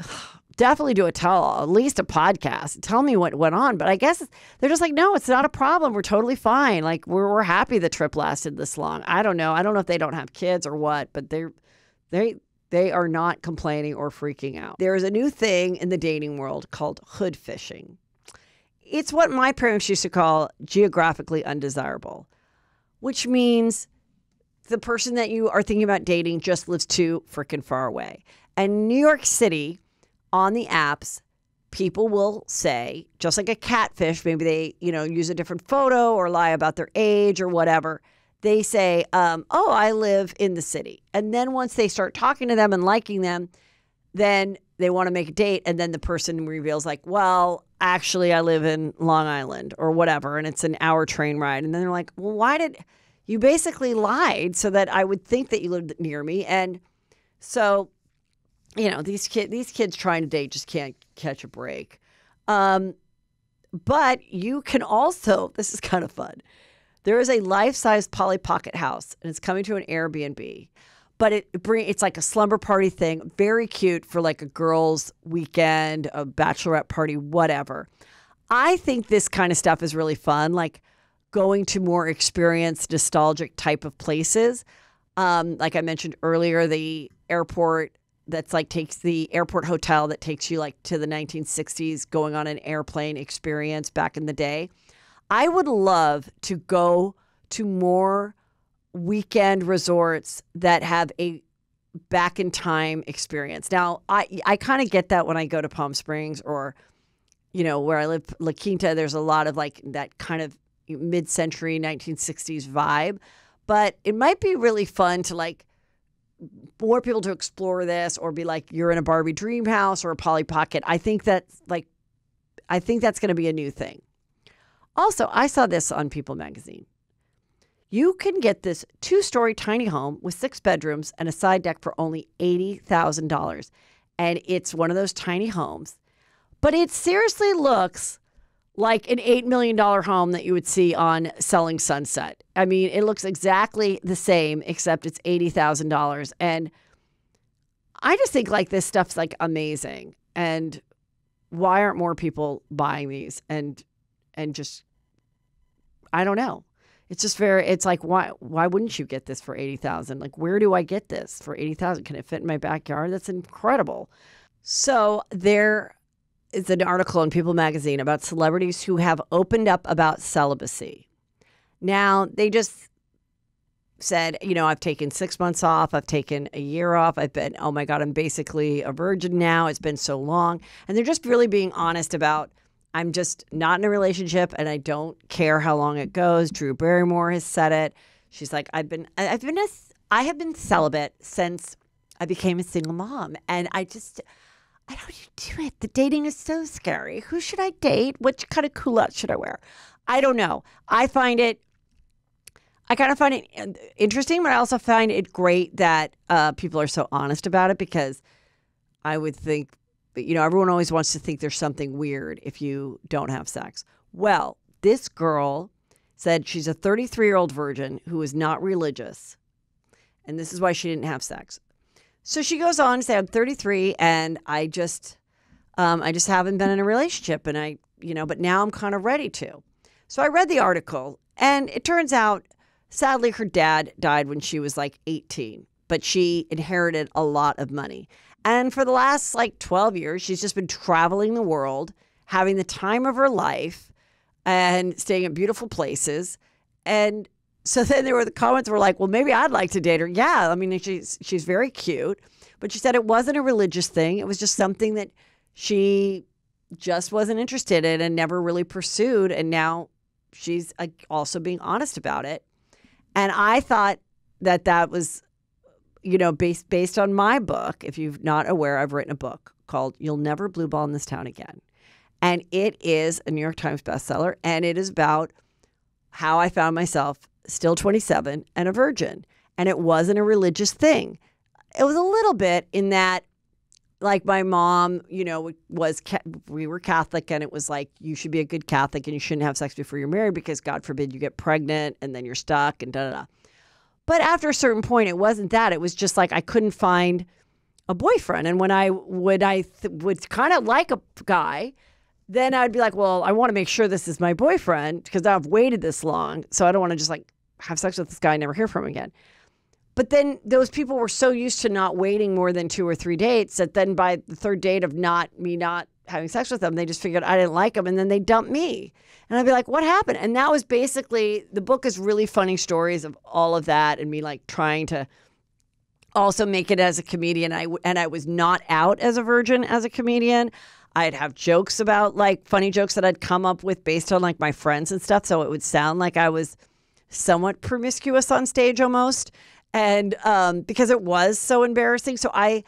definitely do a tell, at least a podcast. Tell me what went on. But I guess they're just like, no, it's not a problem. We're totally fine. Like we're we're happy the trip lasted this long. I don't know. I don't know if they don't have kids or what, but they're they they are not complaining or freaking out. There is a new thing in the dating world called hood fishing. It's what my parents used to call geographically undesirable, which means the person that you are thinking about dating just lives too freaking far away. And New York City on the apps, people will say, just like a catfish, maybe they, you know, use a different photo or lie about their age or whatever. They say, um, oh, I live in the city. And then once they start talking to them and liking them, then they want to make a date. And then the person reveals, like, well, actually, I live in Long Island or whatever. And it's an hour train ride. And then they're like, well, why did you basically lied so that I would think that you lived near me? And so you know these kid these kids trying to date just can't catch a break um, but you can also this is kind of fun there is a life-size polly pocket house and it's coming to an airbnb but it bring it's like a slumber party thing very cute for like a girls weekend a bachelorette party whatever i think this kind of stuff is really fun like going to more experienced nostalgic type of places um, like i mentioned earlier the airport that's like takes the airport hotel that takes you like to the 1960s going on an airplane experience back in the day. I would love to go to more weekend resorts that have a back in time experience. Now, I I kind of get that when I go to Palm Springs or you know, where I live La Quinta, there's a lot of like that kind of mid-century 1960s vibe, but it might be really fun to like more people to explore this or be like you're in a Barbie dream house or a Polly Pocket. I think that's like I think that's going to be a new thing. Also, I saw this on People magazine. You can get this two-story tiny home with six bedrooms and a side deck for only $80,000. And it's one of those tiny homes. But it seriously looks like an $8 million home that you would see on Selling Sunset. I mean, it looks exactly the same, except it's $80,000. And I just think like this stuff's like amazing. And why aren't more people buying these and and just I don't know. It's just very it's like why why wouldn't you get this for 80,000? Like where do I get this for 80,000? Can it fit in my backyard? That's incredible. So there is an article in People magazine about celebrities who have opened up about celibacy. Now, they just said, you know, I've taken six months off, I've taken a year off, I've been, oh my God, I'm basically a virgin now. It's been so long. And they're just really being honest about, I'm just not in a relationship and I don't care how long it goes. Drew Barrymore has said it. She's like, I've been, I've been, a, I have been celibate since I became a single mom. And I just, I don't do it. The dating is so scary. Who should I date? Which kind of culotte should I wear? I don't know. I find it, I kind of find it uh, interesting, but I also find it great that uh, people are so honest about it because I would think, you know, everyone always wants to think there's something weird if you don't have sex. Well, this girl said she's a 33 year old virgin who is not religious. And this is why she didn't have sex. So she goes on to say, I'm 33 and I just, um, I just haven't been in a relationship. And I, you know, but now I'm kind of ready to. So I read the article and it turns out, sadly, her dad died when she was like 18, but she inherited a lot of money. And for the last like 12 years, she's just been traveling the world, having the time of her life and staying at beautiful places. And so then there were the comments were like, well, maybe I'd like to date her. Yeah. I mean, she's, she's very cute, but she said it wasn't a religious thing. It was just something that she just wasn't interested in and never really pursued. And now she's also being honest about it. And I thought that that was, you know, based based on my book. If you're not aware, I've written a book called "You'll Never Blue Ball in This Town Again," and it is a New York Times bestseller, and it is about how I found myself still 27 and a virgin, and it wasn't a religious thing. It was a little bit in that like my mom, you know, was we were Catholic, and it was like you should be a good Catholic and you shouldn't have sex before you're married because God forbid you get pregnant and then you're stuck and da da da. But after a certain point, it wasn't that. It was just like I couldn't find a boyfriend, and when I would I would kind of like a guy, then I'd be like, well, I want to make sure this is my boyfriend because I've waited this long, so I don't want to just like have sex with this guy and never hear from him again. But then those people were so used to not waiting more than two or three dates that then by the third date of not me not having sex with them, they just figured I didn't like them and then they dumped me. And I'd be like, what happened? And that was basically the book is really funny stories of all of that and me like trying to also make it as a comedian. I and I was not out as a virgin as a comedian. I'd have jokes about like funny jokes that I'd come up with based on like my friends and stuff. So it would sound like I was somewhat promiscuous on stage almost and um, because it was so embarrassing. So I,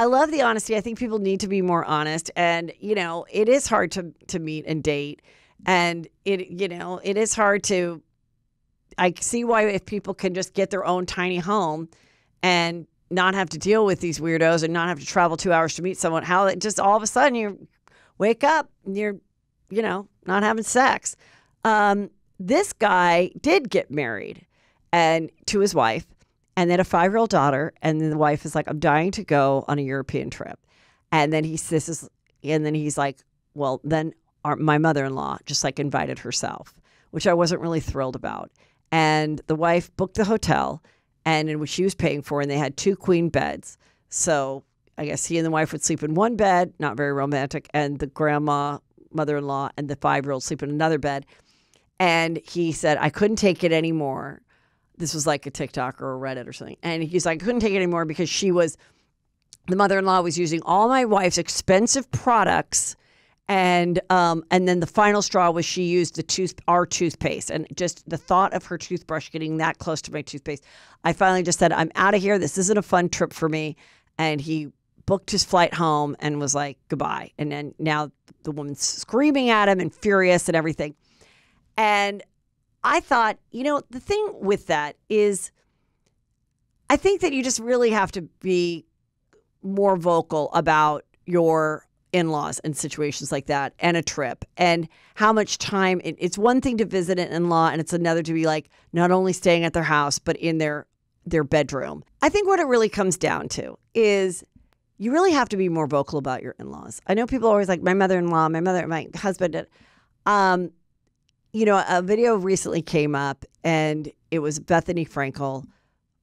I love the honesty. I think people need to be more honest, and you know, it is hard to to meet and date, and it you know, it is hard to. I see why if people can just get their own tiny home, and not have to deal with these weirdos and not have to travel two hours to meet someone, how it just all of a sudden you wake up and you're, you know, not having sex. Um, this guy did get married and to his wife and then a five year old daughter. And then the wife is like, I'm dying to go on a European trip. And then he this is, and then he's like, well, then our, my mother in law just like invited herself, which I wasn't really thrilled about. And the wife booked the hotel and in which she was paying for, and they had two queen beds. So I guess he and the wife would sleep in one bed, not very romantic, and the grandma, mother in law, and the five year old sleep in another bed. And he said, I couldn't take it anymore this was like a TikTok or a Reddit or something. And he's like, I couldn't take it anymore because she was, the mother in law was using all my wife's expensive products. And um, and then the final straw was she used the tooth our toothpaste and just the thought of her toothbrush getting that close to my toothpaste, I finally just said I'm out of here. This isn't a fun trip for me. And he booked his flight home and was like goodbye. And then now the woman's screaming at him and furious and everything. And I thought, you know, the thing with that is I think that you just really have to be more vocal about your in laws and situations like that and a trip and how much time it, it's one thing to visit an in law and it's another to be like not only staying at their house but in their their bedroom. I think what it really comes down to is you really have to be more vocal about your in laws. I know people are always like my mother in law, my mother, my husband. Um, you know, a video recently came up and it was Bethenny Frankel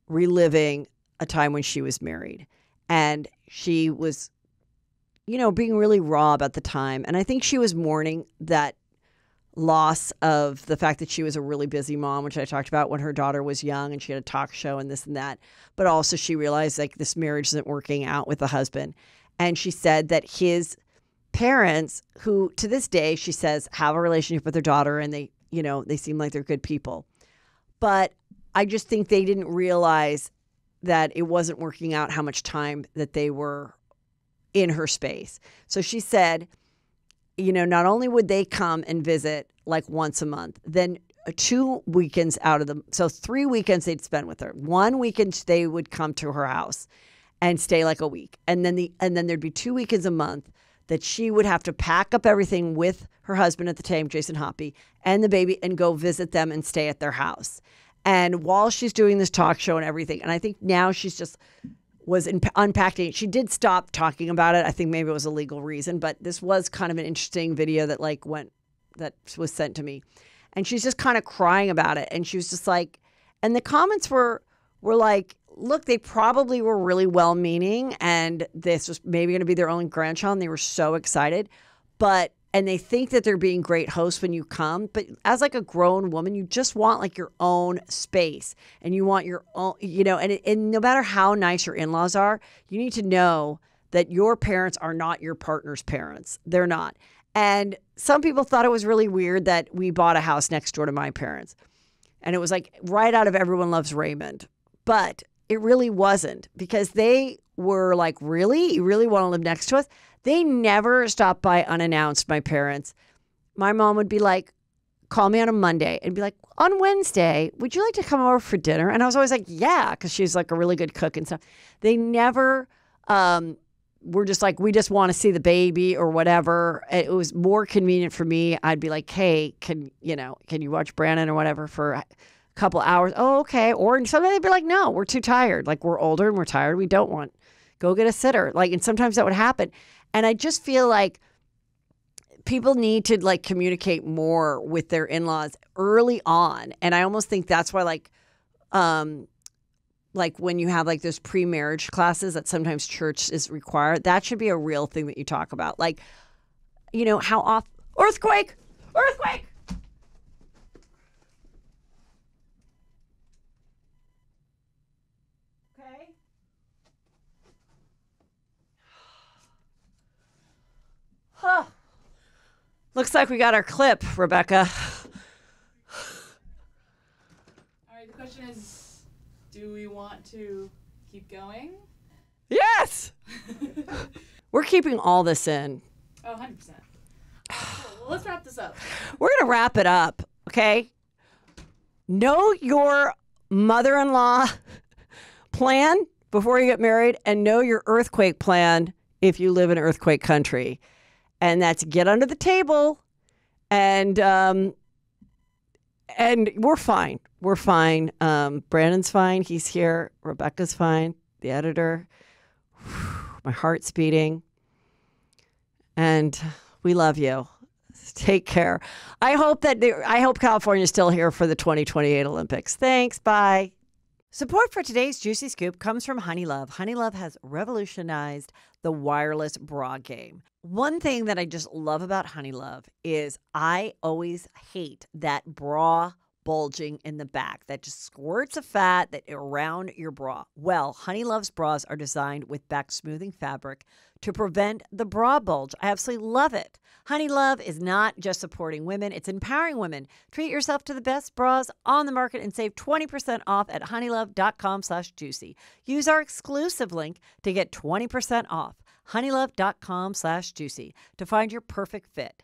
reliving a time when she was married. And she was, you know, being really raw about the time. And I think she was mourning that loss of the fact that she was a really busy mom, which I talked about when her daughter was young and she had a talk show and this and that. But also, she realized like this marriage isn't working out with the husband. And she said that his parents who to this day she says have a relationship with their daughter and they you know they seem like they're good people but i just think they didn't realize that it wasn't working out how much time that they were in her space. So she said, you know, not only would they come and visit like once a month, then uh, two weekends out of them, so three weekends they'd spend with her. One weekend they would come to her house and stay like a week, and then the and then there'd be two weekends a month that she would have to pack up everything with her husband at the time, Jason Hoppy, and the baby, and go visit them and stay at their house. And while she's doing this talk show and everything, and I think now she's just was in, unpacking. She did stop talking about it. I think maybe it was a legal reason, but this was kind of an interesting video that like went that was sent to me, and she's just kind of crying about it. And she was just like, and the comments were were like, look, they probably were really well meaning, and this was maybe going to be their only grandchild. And they were so excited, but and they think that they're being great hosts when you come but as like a grown woman you just want like your own space and you want your own you know and, and no matter how nice your in-laws are you need to know that your parents are not your partner's parents. They're not. And some people thought it was really weird that we bought a house next door to my parents and it was like right out of everyone loves raymond. But it really wasn't because they were like really you really want to live next to us they never stopped by unannounced, my parents. My mom would be like, call me on a Monday and be like, on Wednesday, would you like to come over for dinner? And I was always like, yeah, because she's like a really good cook and stuff. They never um, were just like, we just want to see the baby or whatever. It was more convenient for me. I'd be like, hey, can you know, can you watch Brandon or whatever for couple hours? Oh, okay. Or sometimes they'd be like, no, we're too tired. Like we're older and we're tired. We don't want. Go get a sitter. Like, and sometimes that would happen. And I just feel like people need to like communicate more with their in-laws early on. And I almost think that's why like um like when you have like those pre-marriage classes that sometimes church is required, that should be a real thing that you talk about. Like, you know, how off earthquake, earthquake. Huh. Looks like we got our clip, Rebecca. All right, the question is do we want to keep going? Yes! We're keeping all this in. Oh, 100%. Cool. Well, let's wrap this up. We're going to wrap it up, okay? Know your mother in law plan before you get married and know your earthquake plan if you live in earthquake country and that's get under the table and um, and we're fine. We're fine. Um, Brandon's fine. He's here. Rebecca's fine. The editor. My heart's beating. And we love you. Take care. I hope that I hope California's still here for the 2028 Olympics. Thanks. Bye. Support for today's Juicy Scoop comes from Honeylove. Honeylove has revolutionized the wireless bra game. One thing that I just love about Honeylove is I always hate that bra bulging in the back that just squirts of fat that around your bra. Well, Honeylove's bras are designed with back smoothing fabric to prevent the bra bulge. I absolutely love it. Honeylove is not just supporting women, it's empowering women. Treat yourself to the best bras on the market and save 20% off at honeylove.com slash juicy. Use our exclusive link to get 20% off. honeylove.com slash juicy to find your perfect fit.